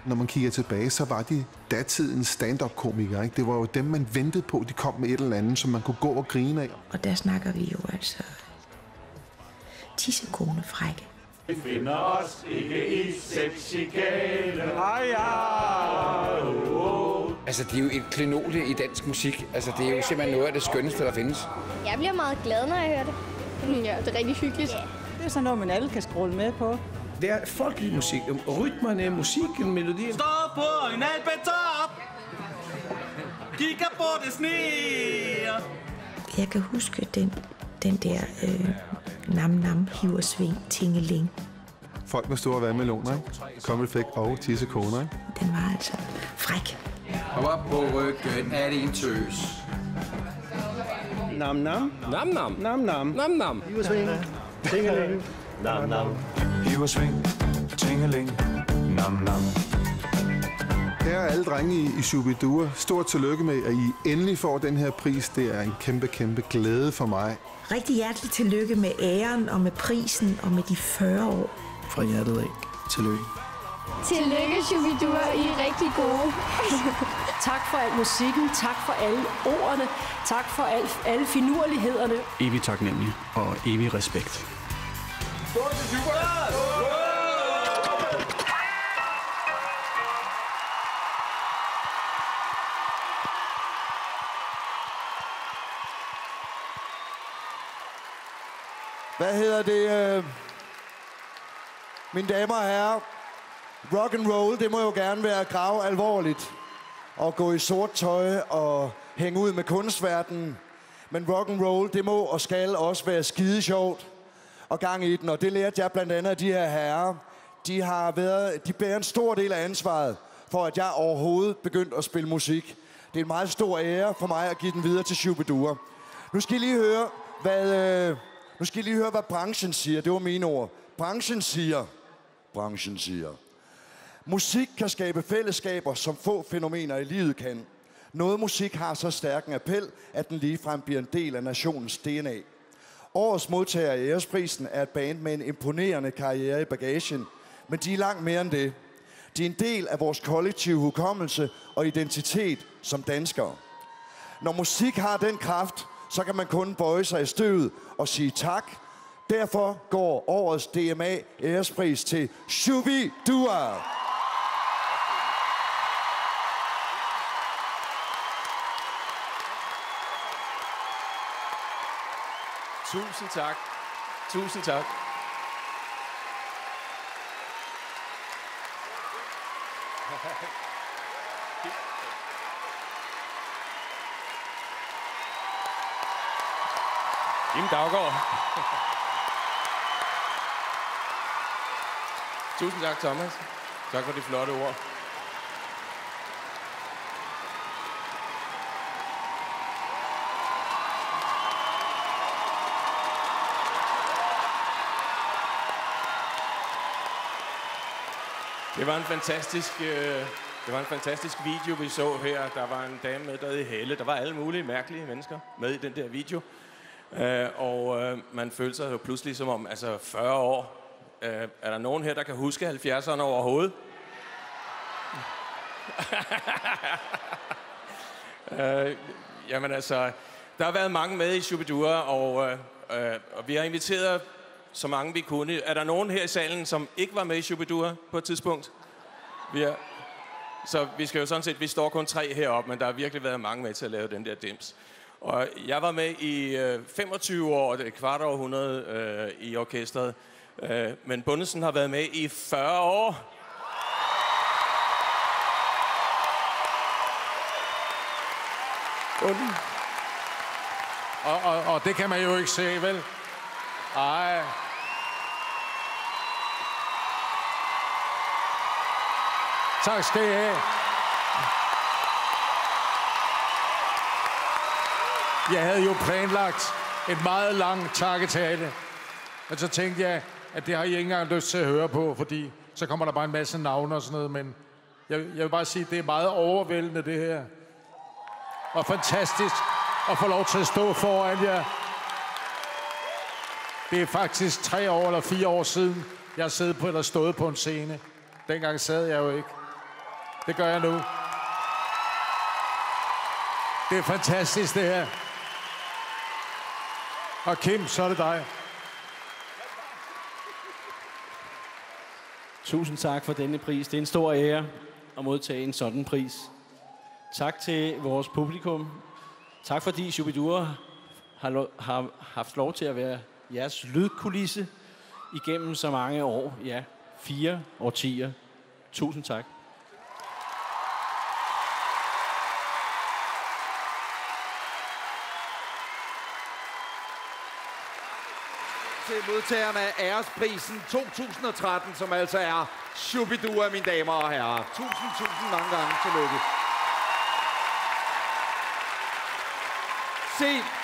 Når man kigger tilbage, så var de datidens stand-up-komikere. Ikke? Det var jo dem, man ventede på, de kom med et eller andet, som man kunne gå og grine af. Og der snakker vi jo altså tissekone frække. Vi finder os ikke i sexchikane. Ej, ja. Altså, det er jo et klenodie i dansk musik. Altså, det er jo simpelthen noget af det skønneste, der findes. Jeg bliver meget glad, når jeg hører det. Ja, det er rigtig hyggeligt. Det er sådan noget, man alle kan scrolle med på. Det er folkelig musik. Rytmerne, musikken, melodien. Stå på en alpetop. Kigger på det sneer. Jeg kan huske den, den der øh, nam nam hiver sving tingeling. Folk med store vandmeloner, ikke? Kommelfæk og tissekoner, ikke? Den var altså fræk. Og op på ryggen er det en tøs. Nam nam. Nam nam. Nam nam. Nam nam. Hiver sving. Tingeling. Nam, nam. Hiver sving, tingeling, nam nam. Her er alle drenge i, i Shubidua. Stort tillykke med, at I endelig får den her pris. Det er en kæmpe, kæmpe glæde for mig. Rigtig hjertelig tillykke med æren og med prisen og med de 40 år. Fra hjertet af. Tillykke. Tillykke, Shubidua. I er rigtig gode. Tak for al musikken, tak for alle ordene, tak for al, alle finurlighederne. Evig taknemmelig og evig respekt. Hvad hedder det? Øh... Mine damer og herrer, rock and roll, det må jo gerne være grave alvorligt. Og gå i sort tøj og hænge ud med kunstverdenen. Men rock and roll, det må og skal også være skide sjovt. Og gang i den, og det lærte jeg blandt andet af de her herrer. De har været, de bærer en stor del af ansvaret for, at jeg overhovedet begyndte at spille musik. Det er en meget stor ære for mig at give den videre til Shubidua. Nu skal I lige høre, hvad, øh, nu skal I lige høre, hvad branchen siger. Det var mine ord. Branchen siger, branchen siger, musik kan skabe fællesskaber, som få fænomener i livet kan. Noget musik har så stærk en appel, at den ligefrem bliver en del af nationens DNA. Årets modtager af æresprisen er et band med en imponerende karriere i bagagen, men de er langt mere end det. De er en del af vores kollektive hukommelse og identitet som danskere. Når musik har den kraft, så kan man kun bøje sig i støvet og sige tak. Derfor går årets DMA ærespris til Shubi Dua. Tusind tak. Tusind tak. Kim Daggaard. Tusind tak, Thomas. Tak for de flotte ord. Det var en fantastisk, øh, det var en fantastisk video, vi så her. Der var en dame med, der hed Helle. Der var alle mulige mærkelige mennesker med i den der video. Øh, og øh, man følte sig jo pludselig som om, altså 40 år. Øh, er der nogen her, der kan huske 70'erne overhovedet? øh, jamen altså, der har været mange med i Shubidua, og, øh, øh, og vi har inviteret så mange vi kunne. Er der nogen her i salen, som ikke var med i Shubidua på et tidspunkt? Vi er, så vi skal jo sådan set, vi står kun tre heroppe, men der har virkelig været mange med til at lave den der dims. Og jeg var med i øh, 25 år, det kvart århundrede øh, i orkestret. Øh, men Bundesen har været med i 40 år. Bunden. Og, og, og det kan man jo ikke se, vel? Ej. Tak skal I have. Jeg havde jo planlagt en meget lang takketale. Men så tænkte jeg, at det har I ikke engang lyst til at høre på, fordi så kommer der bare en masse navne og sådan noget. Men jeg, jeg vil bare sige, at det er meget overvældende, det her. og fantastisk at få lov til at stå foran jer. Det er faktisk tre år eller fire år siden, jeg sad på eller stået på en scene. Dengang sad jeg jo ikke. Det gør jeg nu. Det er fantastisk, det her. Og Kim, så er det dig. Tusind tak for denne pris. Det er en stor ære at modtage en sådan pris. Tak til vores publikum. Tak fordi Shubidua har, lo- har haft lov til at være jeres lydkulisse igennem så mange år. Ja, fire årtier. Tusind tak. til modtagerne af æresprisen 2013, som altså er Shubidua, mine damer og herrer. Tusind, tusind mange gange tillykke. Se,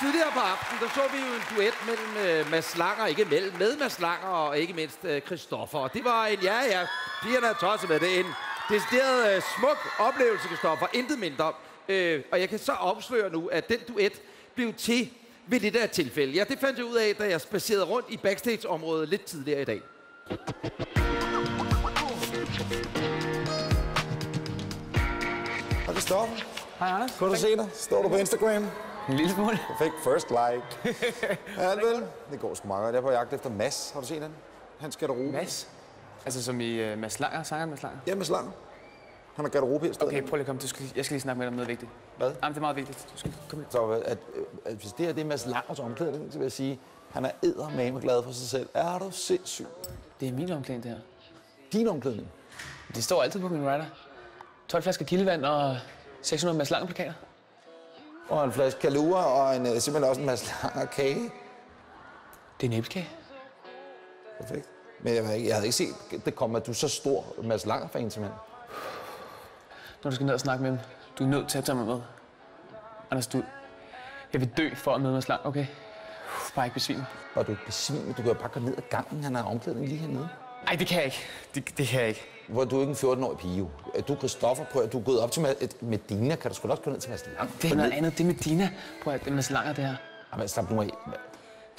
tidligere på aftenen, der så vi jo en duet mellem øh, Mads Langer, ikke mellem, med Mads Langer og ikke mindst øh, Christoffer. Og det var en, ja, ja, pigerne er tosset med det, en decideret øh, smuk oplevelse, Christoffer, intet mindre. Øh, og jeg kan så afsløre nu, at den duet blev til ved det der tilfælde. Ja, det fandt jeg ud af, da jeg spacerede rundt i backstage-området lidt tidligere i dag. Kristoffer. Hej, Anders. Kunne du se dig? Står du på Instagram? En lille smule. Perfekt. First like. ja, det vel. Det går sgu meget godt. Jeg er på jagt efter Mads. Har du set den? Han skal garderobe. Mads? Altså som i uh, Mads Langer, sangeren Mads Langer? Ja, Mads Langer. Han har garderobe her stadig. Okay, prøv lige at komme. Du skal, jeg skal lige snakke med dig om noget vigtigt. Hvad? Jamen, det er meget vigtigt. Du skal komme Så at, at, hvis det her det er Mads Langers omklædning, så vil jeg sige, han er eddermame glad for sig selv. Er du sindssyg? Det er min omklædning, det her. Din omklædning? Det står altid på min rider. 12 flasker kildevand og 600 Mads Langer plakater. Og en flaske kalua og en, øh, simpelthen også en Mads Langer kage. Det er en æblekage. Perfekt. Men jeg, ikke, jeg havde ikke set det komme, at du er så stor Mads Langer-fan, simpelthen. Når du skal ned og snakke med ham, du er nødt til at tage mig med. Anders, du... Jeg vil dø for at møde Mads Langer, okay? Bare ikke besvime. Og du besvimer, du kan jo bare gå ned ad gangen, han har omklædning lige hernede. Nej, det kan jeg ikke. Det, det kan jeg ikke. Hvor du er ikke en 14-årig pige, jo. Er Du er Christoffer, prøv at du er gået op til Medina, kan du sgu også gå ned til Mads Langer? Det er noget andet. Det er Medina. Prøv at det er Mads Langer, det her. Jamen, slap nu af. Kan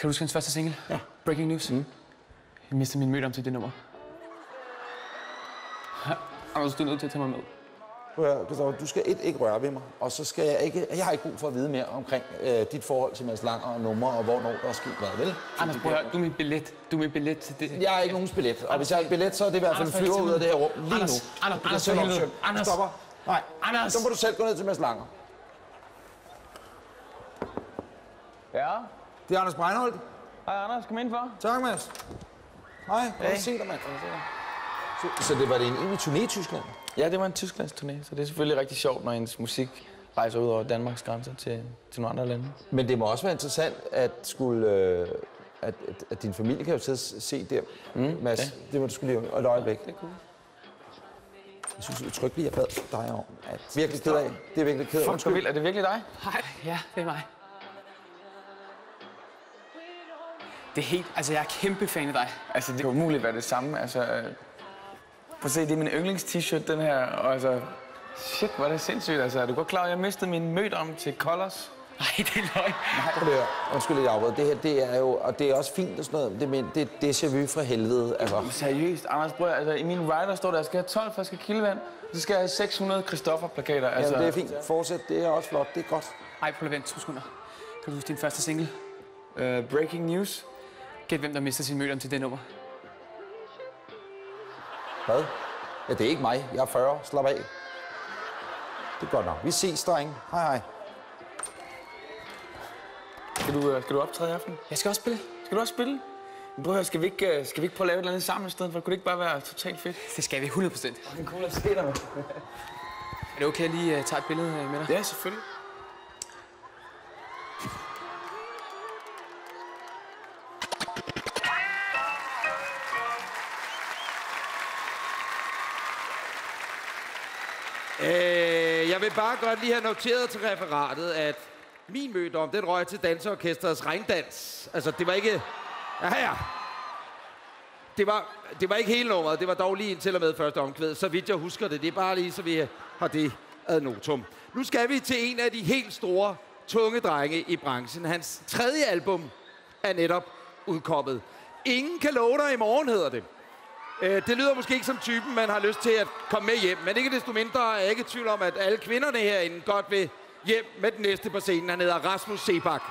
du huske hans første single? Ja. Breaking News. Mm. Jeg mistede min møde om til det nummer. Anders, du er nødt til at tage mig med. Christoffer, du skal et, ikke røre ved mig, og så skal jeg ikke... Jeg har ikke brug for at vide mere omkring øh, dit forhold til Mads Langer og numre, og hvornår der er sket hvad, vel? Anders, prøv at du er min billet. Du er min billet til det. Jeg har ikke nogens billet, og hvis jeg har et billet, så er det i hvert fald en flyver ud af det her rum lige Anders, nu. Anders, Anders, selv opsøge. Anders. Stopper. Nej. Anders. Så må du selv gå ned til Mads Langer. Ja? Det er Anders Breinholt. Hej, Anders. Kom ind for. Tak, Mads. Hej, Hey. se dig, mand. Så, så det var det en egentlig turné i Tyskland? Ja, det var en Tysklands turné, så det er selvfølgelig rigtig sjovt, når ens musik rejser ud over Danmarks grænser til, til nogle andre lande. Men det må også være interessant at skulle... Øh, at, at, at, din familie kan jo sidde og se der, mm, Mads. ja. Det må du skulle lige et øjeblik. Det er cool. Jeg synes udtrykkeligt, jeg bad dig om. At virkelig ked af. Det er virkelig ked af. Fuck, vildt. Er det virkelig dig? Hej. Ja, det er mig. Det er helt... Altså, jeg er kæmpe fan af dig. Altså, det kan umuligt være det samme. Altså, øh, at se, det er min yndlings-t-shirt, den her. Og altså, shit, hvor er det sindssygt. Altså, er du godt klar, at jeg mistede min mødt om til Colors? Nej, det er løgn. Nej, prøv høre. Undskyld, jeg afbryder. Det her, det er jo... Og det er også fint og sådan noget. Det, men det er déjà vu fra helvede. Altså. Seriøst, Anders Brød, altså i min rider står der, at jeg skal have 12 flasker kildevand, og så skal jeg have 600 Christoffer-plakater. Altså, Jamen, det er fint. Fortsæt. Det er også flot. Det er godt. Ej, prøv at vente to sekunder. Kan du huske din første single? Uh, Breaking News. Gæt, hvem der mister sin mødom til det nummer. Hvad? Ja, det er ikke mig. Jeg er 40. Slap af. Det er godt nok. Vi ses, drenge. Hej, hej. Skal du, uh, skal du optræde i aften? Jeg skal også spille. Skal du også spille? Men Prøv at høre, skal vi, ikke, uh, skal vi ikke prøve at lave et eller andet sammen i stedet for? Kunne det ikke bare være totalt fedt? Det skal vi 100 procent. Det er cool at se dig med. er det okay, at lige uh, tage et billede med dig? Ja, selvfølgelig. Vil bare godt lige have noteret til referatet, at min mødom, den røg til danseorkestrets regndans. Altså, det var ikke... Ja, ja. Det var, det var ikke hele nummeret. Det var dog lige indtil og med første omkvæd, så vidt jeg husker det. Det er bare lige, så vi har det ad notum. Nu skal vi til en af de helt store, tunge drenge i branchen. Hans tredje album er netop udkommet. Ingen kan love dig i morgen, hedder det. Øh, Det lyder måske ikke som typen, man har lyst til at komme med hjem, men ikke desto mindre er jeg ikke i tvivl om, at alle kvinderne herinde godt vil hjem med den næste på scenen. Han hedder Rasmus Sebak.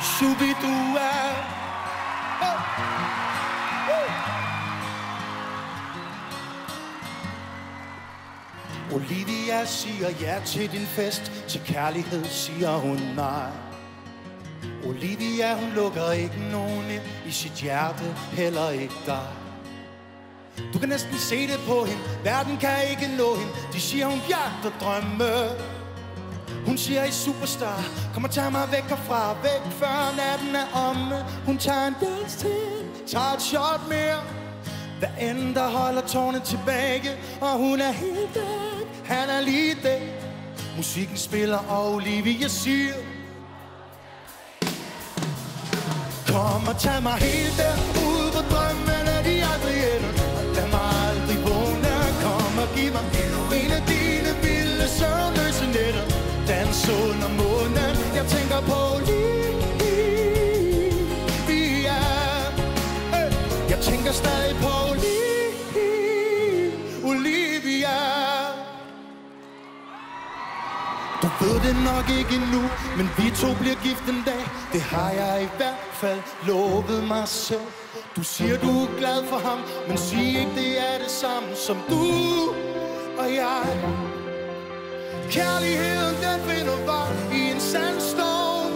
Shubidua. Oh. Woo. Olivia siger ja til din fest, til kærlighed siger hun nej. Olivia, hun lukker ikke nogen ind i sit hjerte, heller ikke dig. Du kan næsten se det på hende, verden kan ikke nå hende. De siger, hun jagter drømme. Hun siger, I er superstar, kom og tag mig væk herfra, væk før natten er omme. Hun tager en dans til, tager et shot mere. Hvad end der holder tårne tilbage, og hun er helt væk, han er lige det. Musikken spiller, og Olivia siger, Kom og tag mig helt derud, hvor drømmene de aldrig ender. Og lad mig aldrig vågne. Kom og giv mig endnu en af dine vilde søvnløse nætter. Dans under månen, jeg tænker på lige Olivia. Hey. Jeg tænker stadig på det nok ikke endnu, men vi to bliver gift en dag. Det har jeg i hvert fald lovet mig selv. Du siger, du er glad for ham, men sig ikke, det er det samme som du og jeg. Kærligheden, den finder vej i en sandstorm.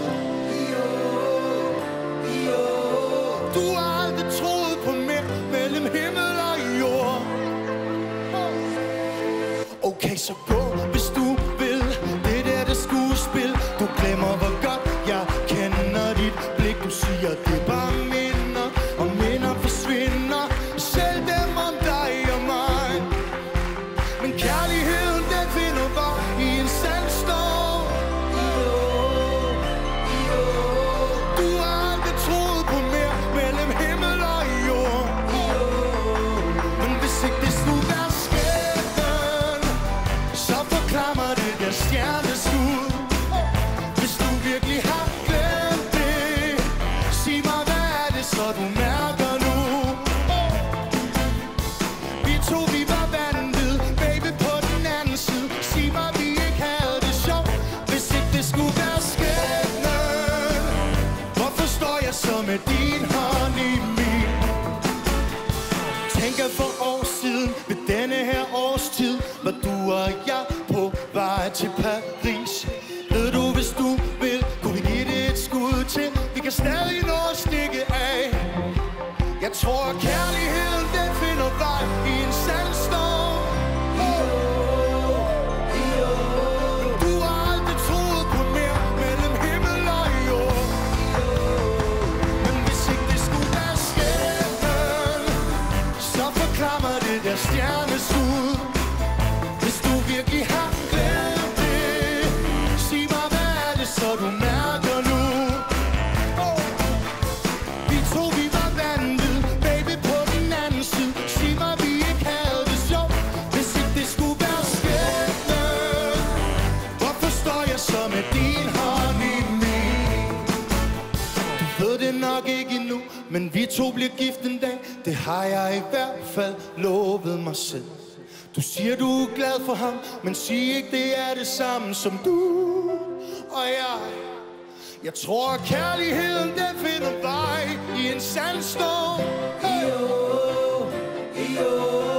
Du har aldrig troet på mere mellem himmel og jord. Okay, så gå, men vi to bliver gift en dag. Det har jeg i hvert fald lovet mig selv. Du siger, du er glad for ham, men sig ikke, det er det samme som du og jeg. Jeg tror, at kærligheden, den finder vej i en sandstorm. Men du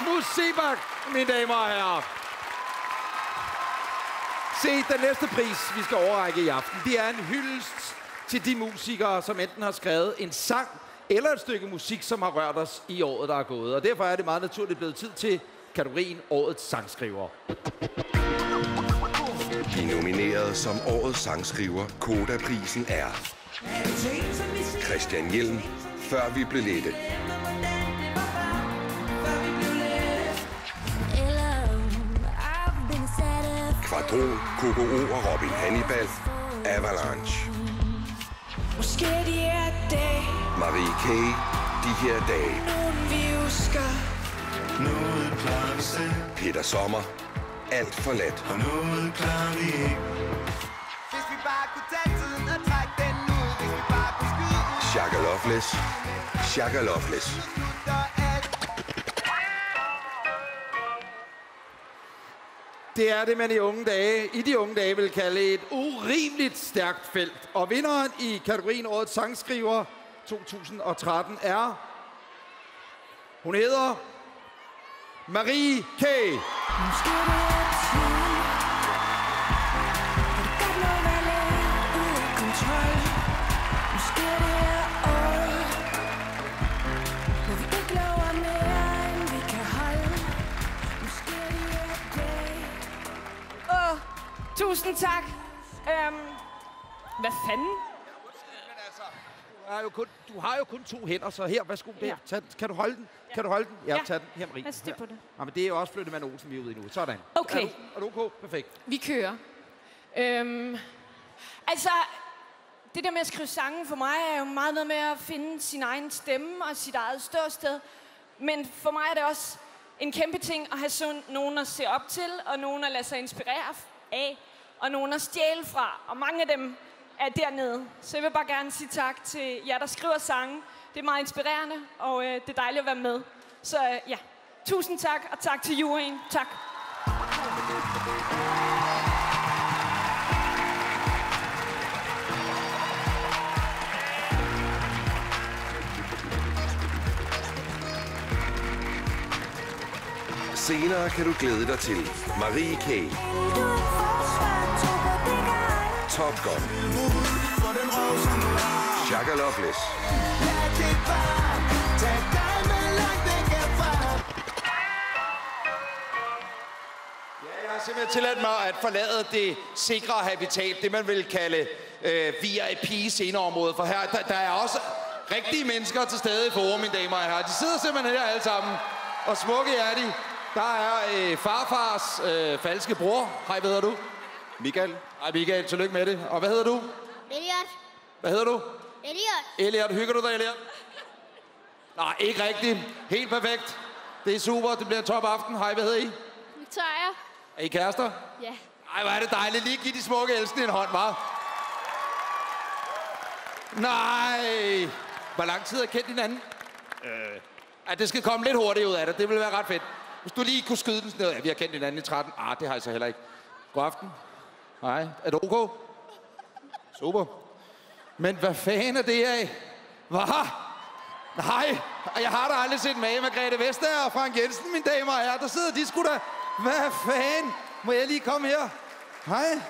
Rasmus Sebak, mine damer og herrer. Se, den næste pris, vi skal overrække i aften, det er en hyldest til de musikere, som enten har skrevet en sang eller et stykke musik, som har rørt os i året, der er gået. Og derfor er det meget naturligt blevet tid til kategorien Årets Sangskriver. De nomineret som årets sangskriver Koda-prisen er Christian Hjelm, Før vi blev lette. Quadron, KKO og Robin Hannibal, Avalanche. Måske de er dage, Marie K. De her dage. nogen vi husker. Noget klarer vi selv. Peter Sommer. Alt for let. Og noget klarer vi ikke. Hvis vi bare kunne tage tiden og trække den ud. Hvis vi bare kunne skyde ud. Shaka Loveless. Shaka Loveless. Det er det, man i unge dage, i de unge dage vil kalde et urimeligt stærkt felt. Og vinderen i kategorien Årets Sangskriver 2013 er... Hun hedder Marie K. Måske tusind tak. Øhm, hvad fanden? Du har, jo kun, du har jo kun to hænder, så her, værsgo. Der. Ja. Tag, kan du holde den? Kan du holde den? Ja, Ja. tag den. Her, Marie. Her. på det. Ja, men det er jo også flyttet med Olsen, vi er ude i nu. Sådan. Okay. Er du, er du okay? Perfekt. Vi kører. Øhm, altså, det der med at skrive sange for mig er jo meget noget med at finde sin egen stemme og sit eget ståsted. Men for mig er det også en kæmpe ting at have sådan nogen at se op til, og nogen at lade sig inspirere af, og nogen at stjæle fra. Og mange af dem er dernede. Så jeg vil bare gerne sige tak til jer, der skriver sange. Det er meget inspirerende, og øh, det er dejligt at være med. Så øh, ja, tusind tak, og tak til juryen. Tak. Senere kan du glæde dig til Marie K. Top Gun. Shaka Loveless. Jeg har simpelthen tilladt mig at forlade det sikre habitat, det man vil kalde øh, VIP-sceneområdet. For her, der, der er også rigtige mennesker til stede i forum, mine damer og herrer. De sidder simpelthen her alle sammen, og smukke er de. Der er øh, farfars øh, falske bror. Hej, hvad hedder du? Michael. Hej, Michael. Tillykke med det. Og hvad hedder du? Elliot. Hvad hedder du? Elliot. Elliot. Hygger du dig, Elliot? Nej, ikke rigtigt. Helt perfekt. Det er super. Det bliver en top aften. Hej, hvad hedder I? Victoria. Er I kærester? Ja. Ej, hvor er det dejligt. Lige give de smukke elskende en hånd, var. Nej. Hvor lang tid har I kendt hinanden? Øh. Ja, det skal komme lidt hurtigt ud af det. Det vil være ret fedt. Hvis du lige kunne skyde den sådan noget. Ja, vi har kendt hinanden i 13. Ah, det har jeg så heller ikke. God aften. Hej. Er det ok? Super. Men hvad fanden er det af? Hvad? Nej, jeg har da aldrig set mage med Grete Vestager og Frank Jensen, mine damer og herrer. Der sidder de sgu da. Hvad fanden? Må jeg lige komme her? Hej.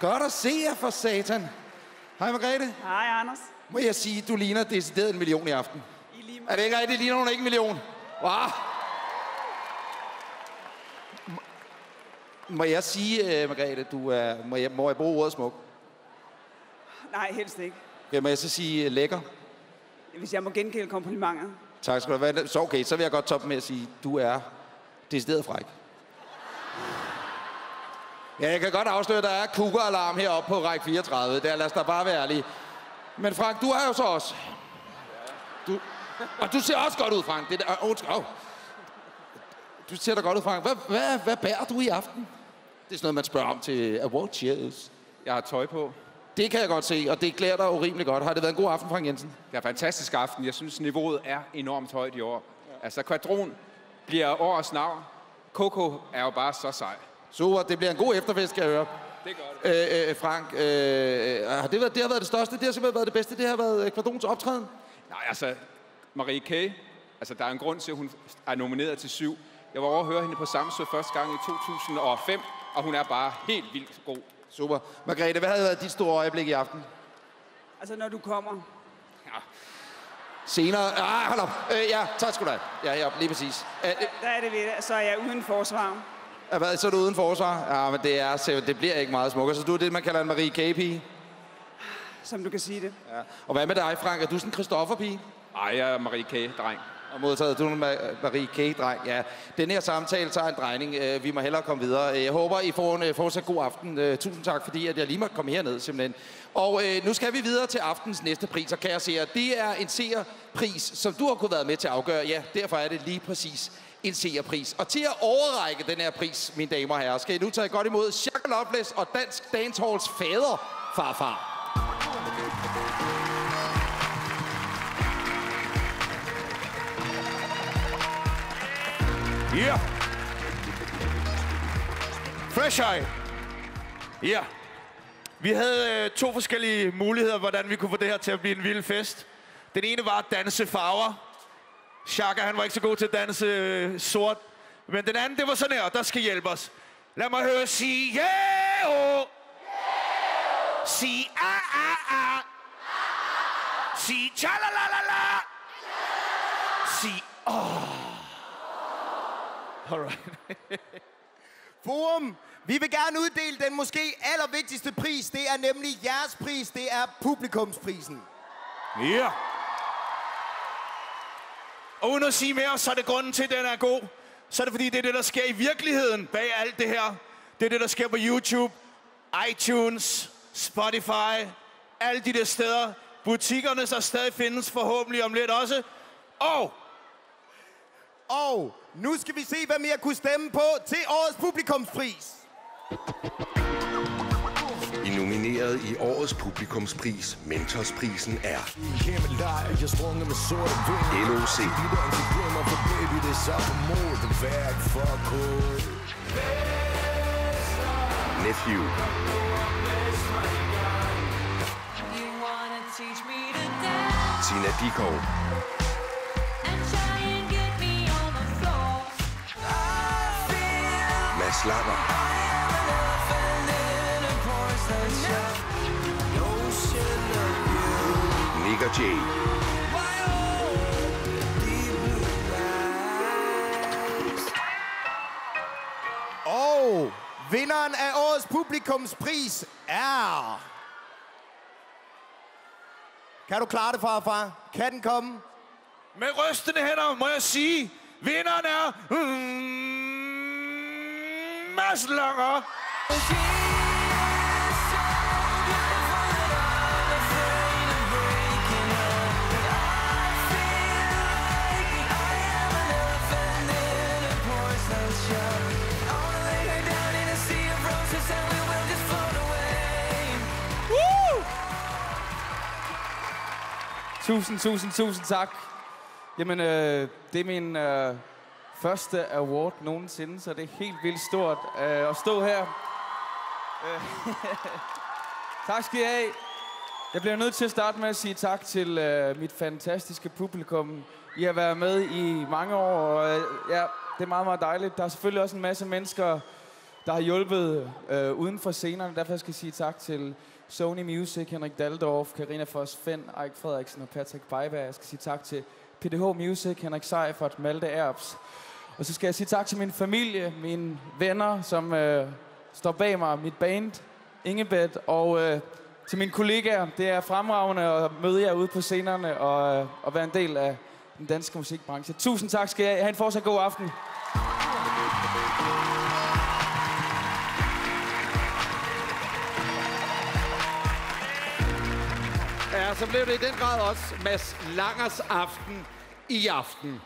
Godt at se jer for satan. Hej Margrethe. Hej, Anders. Må jeg sige, du ligner decideret en million i aften? I lige Er det ikke rigtigt? Ligner hun ikke en million? Wow. Må jeg sige, uh, Margrethe, du er, må, jeg, må jeg bruge ordet smuk? Nej, helst ikke. Okay, må jeg så sige uh, lækker? Hvis jeg må gengælde komplimenter. Tak skal du have. Så okay, så vil jeg godt toppe med at sige, du er decideret fræk. Ja, jeg kan godt afsløre, at der er kugeralarm heroppe på række 34. Der, lad os da bare være ærlige. Men Frank, du er jo så også. Du, og du ser også godt ud, Frank. Det der, oh, oh. Du ser da godt ud, Frank. Hvad, hvad, hvad bærer du i aften? Det er sådan noget, man spørger om til award shows. Jeg har tøj på. Det kan jeg godt se, og det klæder dig urimelig godt. Har det været en god aften, Frank Jensen? Det er en fantastisk aften. Jeg synes, niveauet er enormt højt i år. Altså, Quadron bliver årets navn. Coco er jo bare så sej. Super, det bliver en god efterfest, skal jeg høre. Det gør det. Øh, øh, Frank, øh, har det, været, det har været det største, det har simpelthen været det bedste, det har været øh, Quadrons optræden. Nej, altså, Marie K., altså, der er en grund til, at hun er nomineret til syv. Jeg var over at høre hende på Samsø første gang i 2005, og hun er bare helt vildt god. Super. Margrethe, hvad havde været dit store øjeblik i aften? Altså, når du kommer. Senere... Ah, hold op. Øh, ja, tak skal du have. Ja, ja, lige præcis. Øh, øh, Der er det ved det. Så er jeg uden forsvar. øh, hvad, så er du uden forsvar? Ja, men det, er, det bliver ikke meget smukkere. Så du er det, man kalder en Marie K-pige. Som du kan sige det. Ja. Og hvad med dig, Frank? Er du sådan en Christoffer-pige? Ej, jeg er Marie K-dreng. Og modtaget, du er Marie K-dreng. Ja, den her samtale tager en drejning. Øh, vi må hellere komme videre. Øh, jeg håber, I får en øh, fortsat god aften. Tusind tak, fordi at jeg lige måtte komme herned, simpelthen. Og øh, nu skal vi videre til aftens næste pris, og kan jeg det er en seerpris, som du har kunnet være med til at afgøre. Ja, derfor er det lige præcis en seerpris. Og til at overrække den her pris, mine damer og herrer, skal I nu tage godt imod Shaka Loveless og Dansk Dancehalls fader, farfar. Yeah. Fresh Eye. Ja. Vi havde øh, to forskellige muligheder, hvordan vi kunne få det her til at blive en vild fest. Den ene var at danse farver. Shaka, han var ikke så god til at danse øh, sort. Men den anden, det var sådan her, der skal hjælpe os. Lad mig høre sige yeah, oh. Sige ah, ah, ah. Sige cha la la la la. Sige åh. Alright. Forum, vi vil gerne uddele den måske allervigtigste pris. Det er nemlig jeres pris. Det er publikumsprisen. Ja. Og uden at sige mere, så er det grunden til, at den er god. Så er det fordi, det er det, der sker i virkeligheden bag alt det her. Det er det, der sker på YouTube, iTunes, Spotify, alle de der steder. Butikkerne, der stadig findes forhåbentlig om lidt også. Og Og nu skal vi se, hvem I har kunne stemme på til årets publikumspris. I nomineret i årets publikumspris, Mentorsprisen, er LOC, Nephew, Tina Dikov, Mads Langer, Nick og Jay, Og vinderen af årets publikumspris er... Kan du klare det, farfar? Kan den komme? med rystende hænder må jeg sige, vinderen er... Mm, Langer. Woo! Tusind, tusind, tusind tak. Jamen, øh, det er min øh, første award nogensinde, så det er helt vildt stort øh, at stå her. Øh, tak skal I have. Jeg bliver nødt til at starte med at sige tak til øh, mit fantastiske publikum. I har været med i mange år, og øh, ja, det er meget, meget dejligt. Der er selvfølgelig også en masse mennesker, der har hjulpet øh, uden for scenerne. Derfor skal jeg sige tak til Sony Music, Henrik Daldorf, Karina Foss Fenn, Eik Frederiksen og Patrick Beiberg. Jeg skal sige tak til PDH Music, Henrik Seifert, Malte Erbs. Og så skal jeg sige tak til min familie, mine venner, som øh, står bag mig, mit band, Ingebet, og øh, til mine kollegaer. Det er fremragende at møde jer ude på scenerne og, øh, og være en del af den danske musikbranche. Tusind tak skal jeg have. Ha' en fortsat god aften. Ja, så blev det i den grad også Mads Langers aften i aften.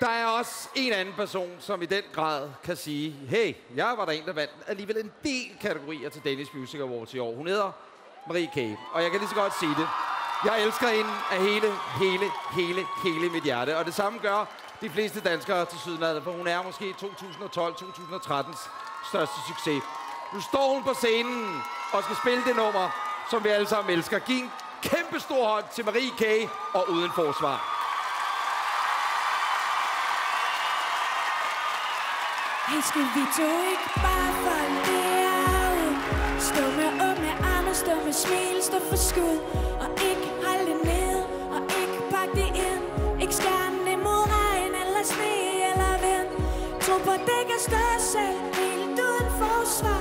Der er også en anden person, som i den grad kan sige, hey, jeg var der en, der vandt alligevel en del kategorier til Danish Music Awards i år. Hun hedder Marie K. Og jeg kan lige så godt sige det. Jeg elsker hende af hele, hele, hele, hele mit hjerte. Og det samme gør de fleste danskere til Sydlandet, for hun er måske 2012-2013's største succes. Nu står hun på scenen og skal spille det nummer, som vi alle sammen elsker. Giv en kæmpe stor hånd til Marie K. og Uden Forsvar. Hey, skal vi to ikke bare folde det her ud? Stå med åbne arme, stå med smil, stå for skud. Og ikke holde det ned, og ikke pakke det ind. Ikke skærne det mod regn, eller sne, eller vind. Tro på, det kan stå selv, helt uden forsvar.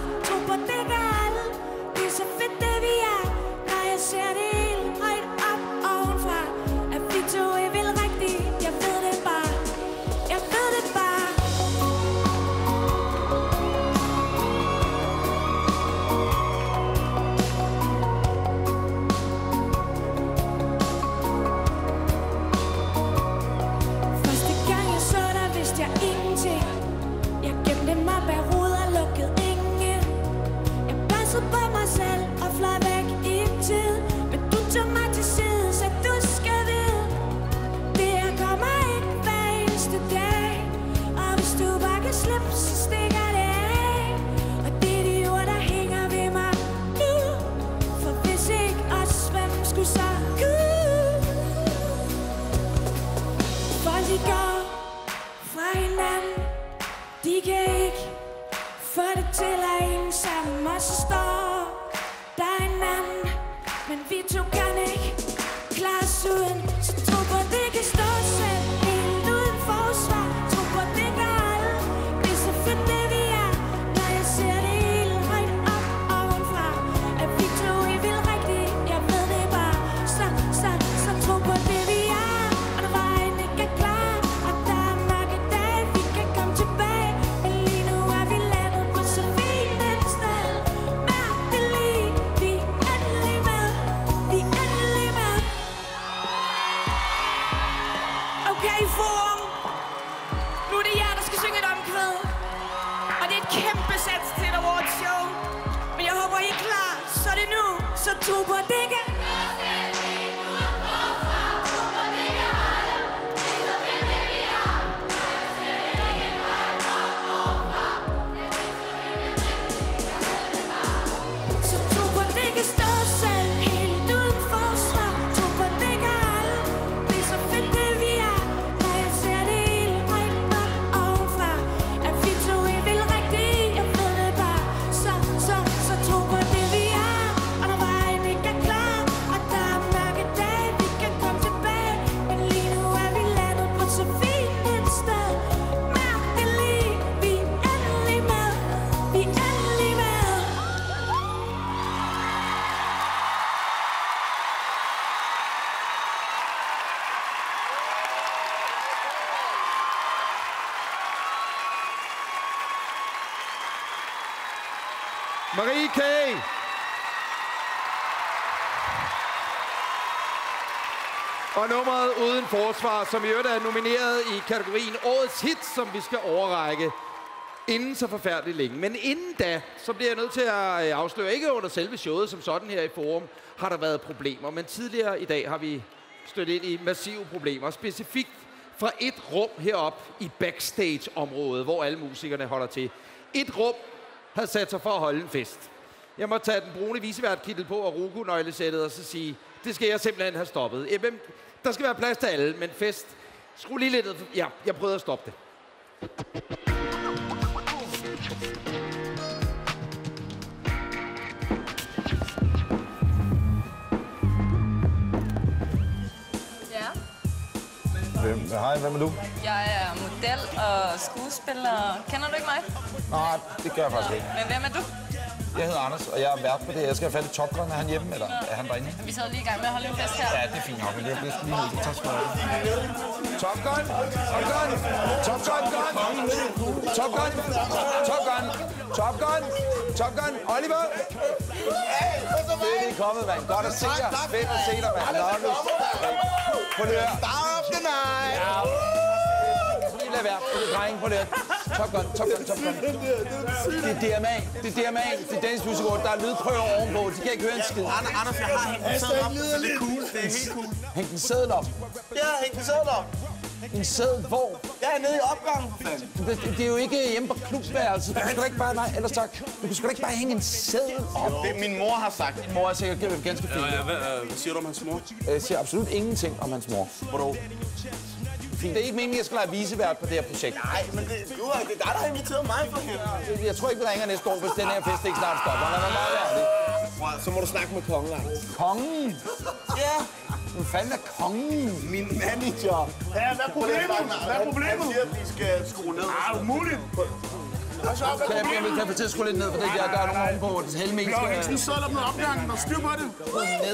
Forsvar, som i øvrigt er nomineret i kategorien Årets Hit, som vi skal overrække inden så forfærdeligt længe. Men inden da, så bliver jeg nødt til at øh, afsløre, ikke under selve showet som sådan her i Forum, har der været problemer. Men tidligere i dag har vi stødt ind i massive problemer. Specifikt fra et rum herop i backstage-området, hvor alle musikerne holder til. Et rum havde sat sig for at holde en fest. Jeg må tage den brune viseværtkittel på og Roku-nøglesættet og så sige, det skal jeg simpelthen have stoppet. MM, der skal være plads til alle, men fest. Skru lige lidt. Ja, jeg prøvede at stoppe det. Ja. Hvem, hej, hvem er du? Jeg er model og skuespiller. Kender du ikke mig? Nej, det gør jeg faktisk ikke. Men hvem er du? Jeg hedder Anders, og jeg er vært på det. Jeg skal have fat i Top Gun. Er han hjemme, eller er han derinde? Vi sad lige i gang med at holde en fest her. Ja, det er fint nok, men jeg bliver lige nødt til at tage spørgsmål. Top Gun! Top Gun! Top Gun! Top Gun! Top Gun! Top Gun! Top Gun! Oliver! Fedt, I er kommet, mand. Godt at se jer. Fedt at se dig, mand. Prøv lige at høre. Det er drenge. Prøv lige at Top Gun, Top Gun, Top Gun. Det er DMA. Det er DMA. Det er Danish Music Award. Der er lydprøver ovenpå. De kan ikke høre en skid. Anders, Anders, jeg har hængt en seddel op, så det er cool. Det er helt cool. Hæng den sædel op. Ja, hængt en seddel op. En sædel hvor? Jeg er nede i opgangen. Det, det, det er jo ikke hjemme på klubværelset. Du kan sgu ikke bare, nej, ellers tak. Du kan sgu ikke bare hænge en sædel op. Det min mor har sagt. Din mor er sikkert ganske fint. Ja, ja, hvad, øh, hvad siger du om hans mor? Jeg siger absolut ingenting om hans mor. Hvornår? Fint. Det er ikke meningen, at jeg skal lege visevært på det her projekt. Nej, men det, du, er- det er dig, der har inviteret mig for helvede. Jeg tror ikke, vi ringer næste år, hvis den her fest ikke snart stopper. Lad mig meget ærlig. Så må du snakke med kongen, Anders. Kongen? Ja. Hvem fanden er kongen? Min manager. Ja, hvad er problemet? Hvad er problemet? Han siger, at vi skal skrue ned. Ah, umuligt. Kan jeg, jeg, jeg få til at skrue lidt ned, for det der, der er nogen ovenpå. Det hele mest. Blok, ikke sådan sådan op opgangen, der styr på det.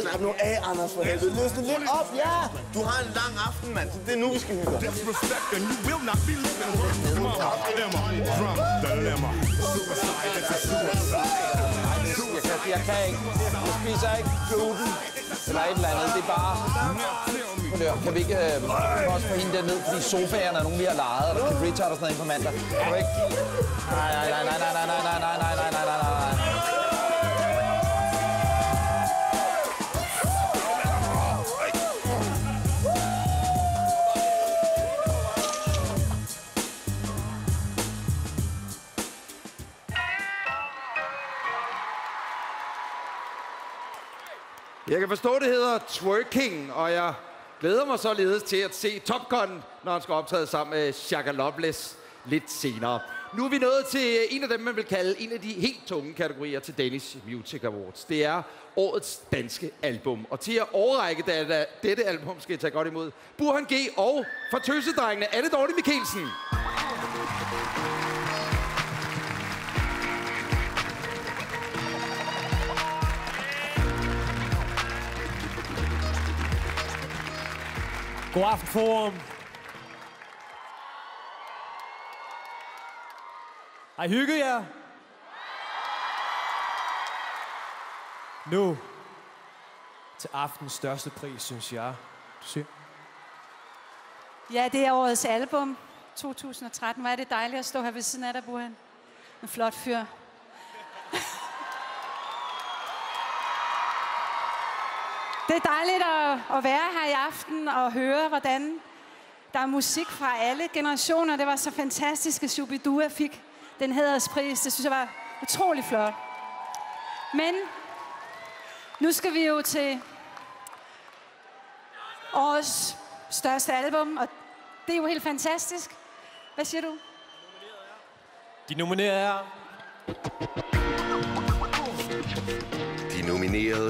Slap nu af, Anders, for helvede. Løsne lidt op, ja. Du har en lang aften, mand. Så det er nu, vi skal hygge os. Disrespect and you will not be living Drum dilemma, drum dilemma. Suicide, it's a suicide. Jeg kan, jeg kan ikke. Jeg spiser ikke gluten eller et eller andet. Det er bare... Hør, Kan vi ikke øh, få hende der ned, fordi sofaerne er nogen, vi har lejet, og der kan Richard og sådan noget ind på mandag. Kan du ikke? Nej, nej, nej, nej, nej, nej, nej, nej, nej, nej, nej, nej, nej. Jeg kan forstå, det hedder twerking, og jeg glæder mig således til at se Top Gun, når han skal optræde sammen med Shaka Loveless lidt senere. Nu er vi nået til en af dem, man vil kalde en af de helt tunge kategorier til Danish Music Awards. Det er årets danske album. Og til at overrække dette, dette album skal jeg tage godt imod Burhan G. og fra Tøsedrengene, Anne Dorte Mikkelsen. God aften, Forum. Har I hygget jer? Nu til aftens største pris, synes jeg. Du siger? Ja, det er årets album 2013. Hvor er det dejligt at stå her ved siden af dig, Burhan. En flot fyr. Det er dejligt at, at være her i aften og høre, hvordan der er musik fra alle generationer. Det var så fantastisk, at Shubidua fik den hæderspris. Det synes jeg var utrolig flot. Men nu skal vi jo til årets største album, og det er jo helt fantastisk. Hvad siger du? De nominerede er... De nominerede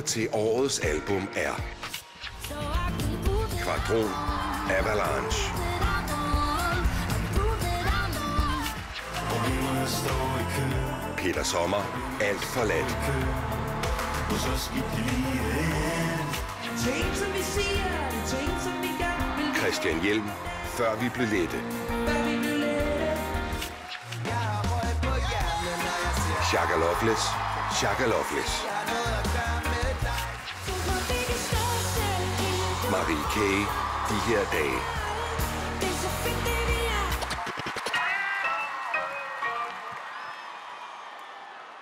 til årets album er Quadron, Avalanche, Peter Sommer, Alt forladt, gerne vil Christian Hjelm, Før vi blev lette, Shaka Loveless, Shaka Loveless, Marie K. De her dage.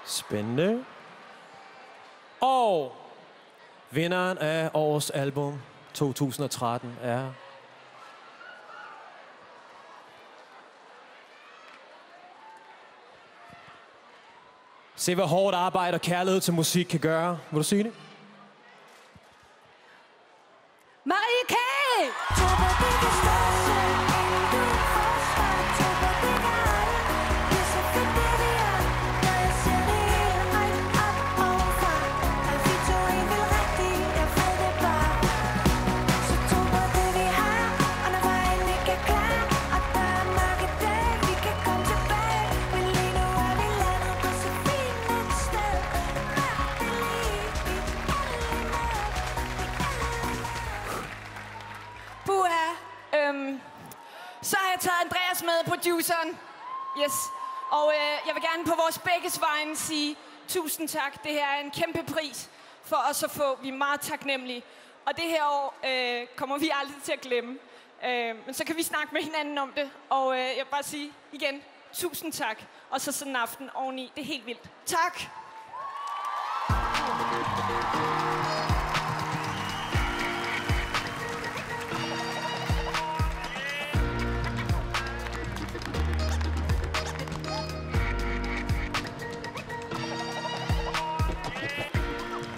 Spændende. Og vinderen af årets album 2013 er... Se, hvad hårdt arbejde og kærlighed til musik kan gøre. Vil du sige det? Hey! Har jeg taget Andreas med, produceren. Yes. Og øh, jeg vil gerne på vores begges vegne sige tusind tak. Det her er en kæmpe pris for os at få. Vi er meget taknemmelige. Og det her år øh, kommer vi aldrig til at glemme. Øh, men så kan vi snakke med hinanden om det. Og øh, jeg vil bare sige igen, tusind tak. Og så sådan en aften oveni. Det er helt vildt. Tak.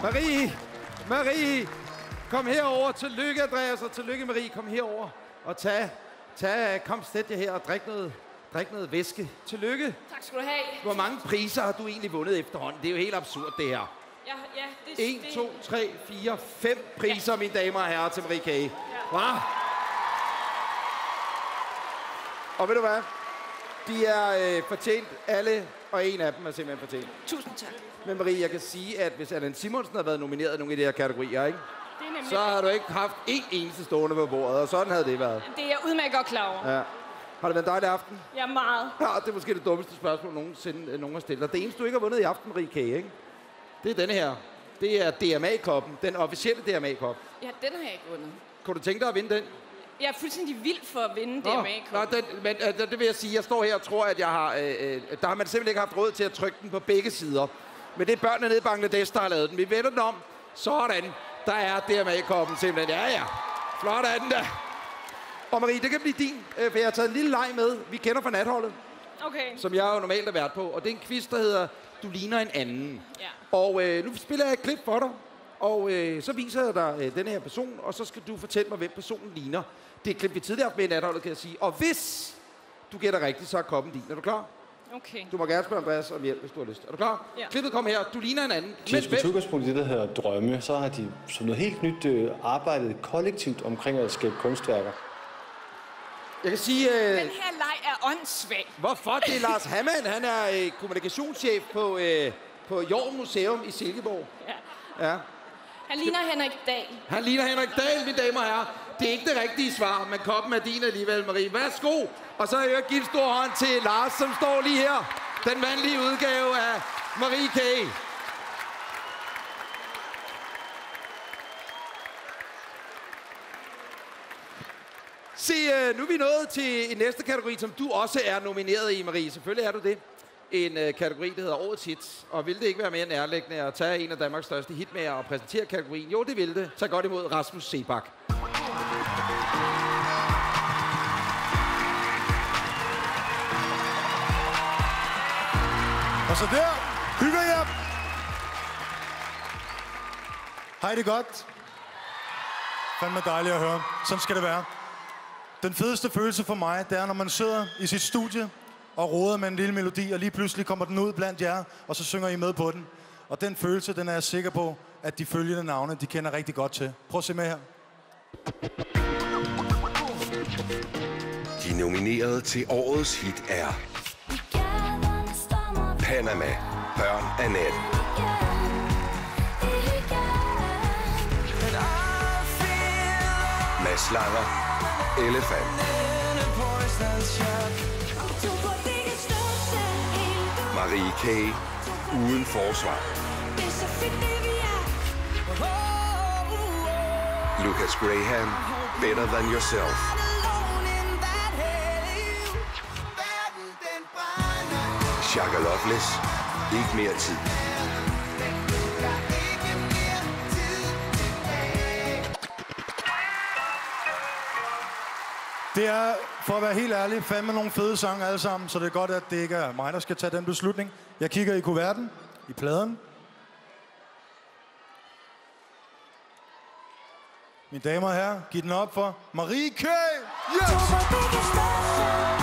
Marie! Marie! Kom herover. Tillykke, Andreas, og tillykke, Marie. Kom herover og tag, Tag, kom, sæt jer her og drik noget, drik noget væske. Tillykke. Tak skal du have. Hvor mange priser har du egentlig vundet efterhånden? Det er jo helt absurd, det her. Ja, ja, det, 1, 2, 3, 4, 5 priser, mine damer og herrer, til Marie K. Ja. Hva? Og ved du hvad? De er øh, fortjent, alle og en af dem er simpelthen fortjent. Tusind tak. Men Marie, jeg kan sige, at hvis Allan Simonsen har været nomineret i nogle af de her kategorier, ikke? Så har du ikke haft én eneste stående på bordet, og sådan havde det været. Det er jeg udmærket godt klar over. Ja. Har det været en dejlig aften? Ja, meget. Ja, det er måske det dummeste spørgsmål, nogensinde øh, nogen har stillet dig. Det eneste, du ikke har vundet i aften, Marie K., ikke? Det er denne her. Det er DMA-koppen. Den officielle DMA-kop. Ja, den har jeg ikke vundet. Kunne du tænke dig at vinde den? Jeg er fuldstændig vild for at vinde Nå, DMA. Nå, den, men øh, det vil jeg sige. Jeg står her og tror, at jeg har... Øh, øh, der har man simpelthen ikke haft råd til at trykke den på begge sider. Men det er børnene nede i Bangladesh, der har lavet den. Vi vender den om. Sådan. Der er DMA-koppen simpelthen. Ja, ja. Flot er den der. Og Marie, det kan blive din, øh, for jeg har taget en lille leg med. Vi kender fra natholdet, Okay. som jeg jo normalt har været på. Og det er en quiz, der hedder Du ligner en anden. Ja. Og øh, nu spiller jeg et klip for dig. Og øh, så viser jeg dig øh, den her person, og så skal du fortælle mig, hvem personen ligner. Det er et klip, vi tidligere har haft med i natholdet, kan jeg sige. Og hvis du gætter rigtigt, så er koppen din. Er du klar? Okay. Du må gerne spørge Andreas om hjælp, hvis du har lyst. Er du klar? Ja. Klippet kommer her. Du ligner en anden. De har sgu udgangspunkt i det, der hedder drømme. Så har de som noget helt nyt øh, arbejdet kollektivt omkring at skabe kunstværker. Jeg kan sige... Øh, Den her leg er åndssvag. Hvorfor? Det er Lars Hammann. Han er øh, kommunikationschef på, øh, på Jorn Museum i Silkeborg. Ja. Ja. Han ligner Henrik Dahl. Han ligner Henrik Dahl, mine damer og herrer. Det er ikke det rigtige svar, men koppen er din alligevel, Marie. Værsgo. Og så jeg give en stor hånd til Lars, som står lige her. Den mandlige udgave af Marie K. Se, øh, nu er vi nået til en næste kategori, som du også er nomineret i, Marie. Selvfølgelig er du det. En øh, kategori, der hedder Årets Hits. Og vil det ikke være mere nærlæggende at tage en af Danmarks største hitmager og præsentere kategorien? Jo, det vil det. Tag godt imod Rasmus Sebak. Og så der, hygger jer. Hej det godt. Fandme dejligt at høre. Sådan skal det være. Den fedeste følelse for mig, det er, når man sidder i sit studie og roder med en lille melodi, og lige pludselig kommer den ud blandt jer, og så synger I med på den. Og den følelse, den er jeg sikker på, at de følgende navne, de kender rigtig godt til. Prøv at se med her. De nominerede til årets hit er Panama, Børn af Nat. Mads Langer, Elefant. Marie K. Uden forsvar. Lucas Graham, Better Than Yourself. Shaka Loveless, ikke mere tid. Det er, for at være helt ærlig, fandme nogle fede sange alle sammen, så det er godt, at det ikke er mig, der skal tage den beslutning. Jeg kigger i kuverten, i pladen. Mine damer og herrer, giv den op for Marie K. Yes!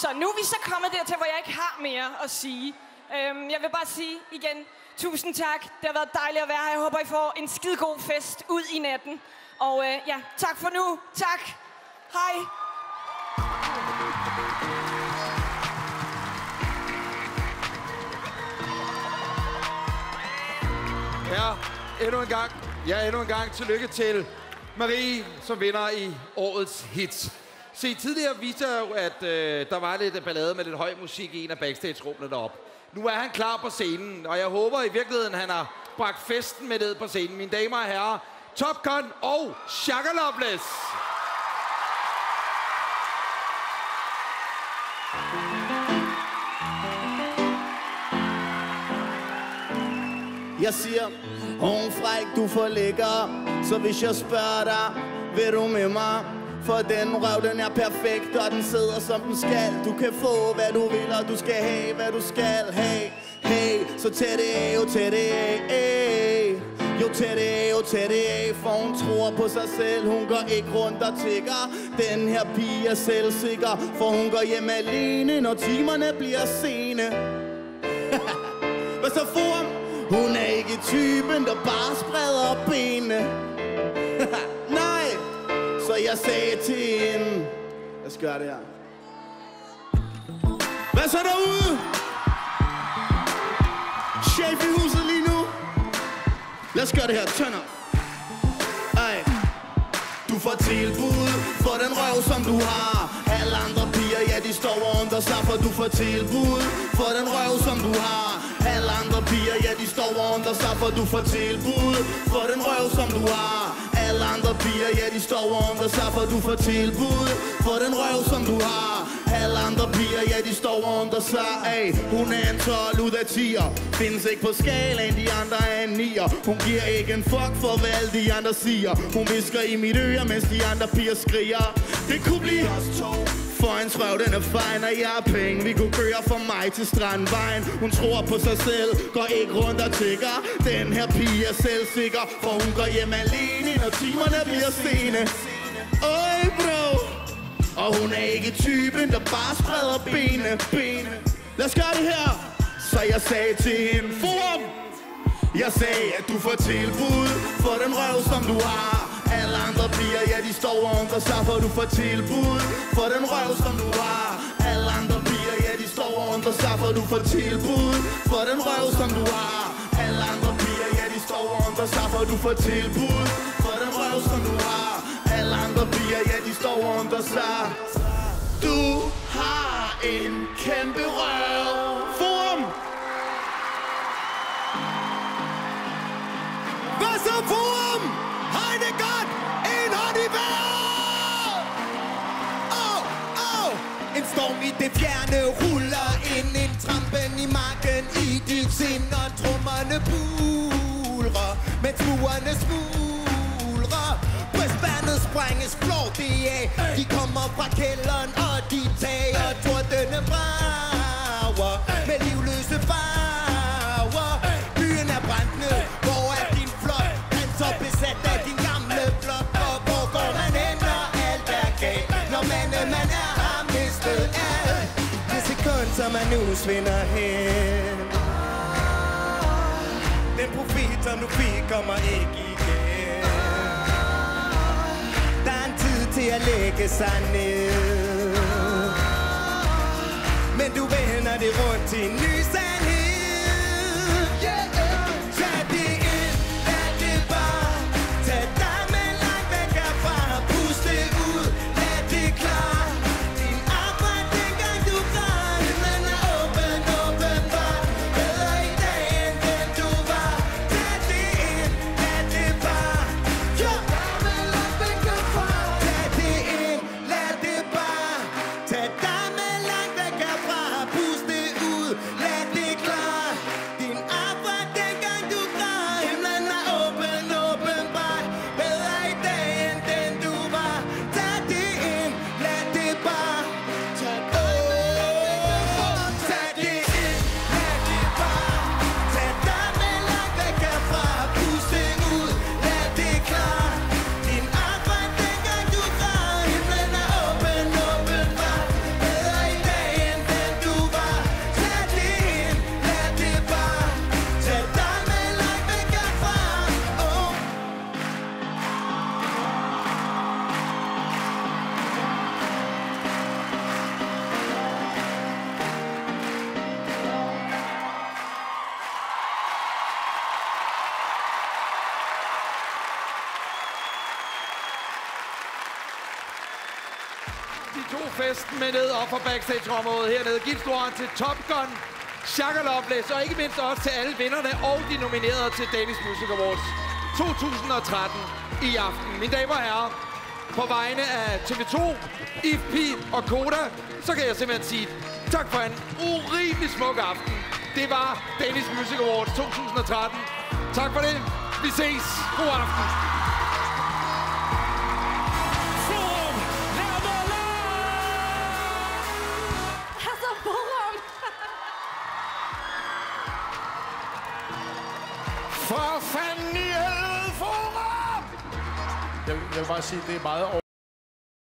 Så nu er vi så kommet dertil, hvor jeg ikke har mere at sige. Øhm, jeg vil bare sige igen, tusind tak. Det har været dejligt at være her. Jeg håber, I får en skidegod fest ud i natten. Og øh, ja, tak for nu. Tak. Hej. Ja, endnu en gang. Ja, endnu en gang tillykke til Marie, som vinder i årets hit. Se, tidligere viste jeg jo, at øh, der var lidt ballade med lidt høj musik i en af backstage-rummene deroppe. Nu er han klar på scenen, og jeg håber i virkeligheden, han har bragt festen med ned på scenen. Mine damer og herrer, Top Gun og Shaka Loveless. Jeg siger, hun fræk, du for lækker Så hvis jeg spørger dig, vil du med mig? For den røv, den er perfekt, og den sidder som den skal. Du kan få, hvad du vil, og du skal have, hvad du skal have. Hey, så tag det af, jo tag det af, hey. Jo tag det af, jo tag det af For hun tror på sig selv, hun går ikke rundt og tigger. Den her pige er selvsikker For hun går hjem alene, når timerne bliver sene. Hvad så for Hun er ikke typen, der bare spreder benene. så jeg sagde til hende Lad os gøre det her. Hvad så derude? Chef i huset lige nu. Lad os gøre det her, turn up. Ej. Du får tilbud for den røv, som du har. Alle andre piger, ja, de står og undrer sig For du får tilbud for den røv, som du har. Alle andre piger, ja, de står og undrer sig For du får tilbud for den røv, som du har. Alle andre piger, ja, de står under sig For du får tilbud for den røv, som du har. Alle andre piger, ja, de står under sig af Hun er en 12 ud af 10'er Findes ikke på skalaen, de andre er en 9'er Hun giver ikke en fuck for, hvad alle de andre siger. Hun visker i mit øre, mens de andre piger skriger. Det kunne blive os to for en røv, den er fejn, og jeg har penge Vi kunne køre for mig til Strandvejen Hun tror på sig selv, går ikke rundt og tigger Den her pige er selvsikker For hun går hjem alene, når timerne bliver sene Øj, bro og hun er ikke typen, der bare spreder benene, benene. Lad os gøre det her. Så jeg sagde til hende, forum. Jeg sagde, at du får tilbud for den røv, som du har. Alle andre piger, ja, de står og undrer sig, for du får tilbud for den røv, som du har. Alle andre piger, ja, de står og undrer sig, for du får tilbud for den røv, som du har. Alle andre piger, ja, de står og undrer sig, for du får tilbud for den røv, som du har. Alle andre piger, ja, de står og undrer sig. Du har en kæmpe røv. Det fjerne ruller ind En trampen i marken i dit sind Og trummerne bulrer Mens murene smuldrer. Brystbandet sprænges blå det af. De kommer fra kælderen og de tager Tordene brager nu svinder hen Den profit, som du fik, kommer ikke igen. Der er en tid til at lægge sig ned. Men du vender det rundt til en ny sag. Med ned op fra backstage-området hernede. Giv stor til Top Gun, Shaka Loveless, og ikke mindst også til alle vinderne og de nominerede til Danish Music Awards 2013 i aften. Mine damer og herrer, på vegne af TV2, IFP og Koda, så kan jeg simpelthen sige tak for en urimelig smuk aften. Det var Danish Music Awards 2013. Tak for det. Vi ses. God aften. For fanden i helvede, Forum! Jeg, jeg vil bare sige, det er meget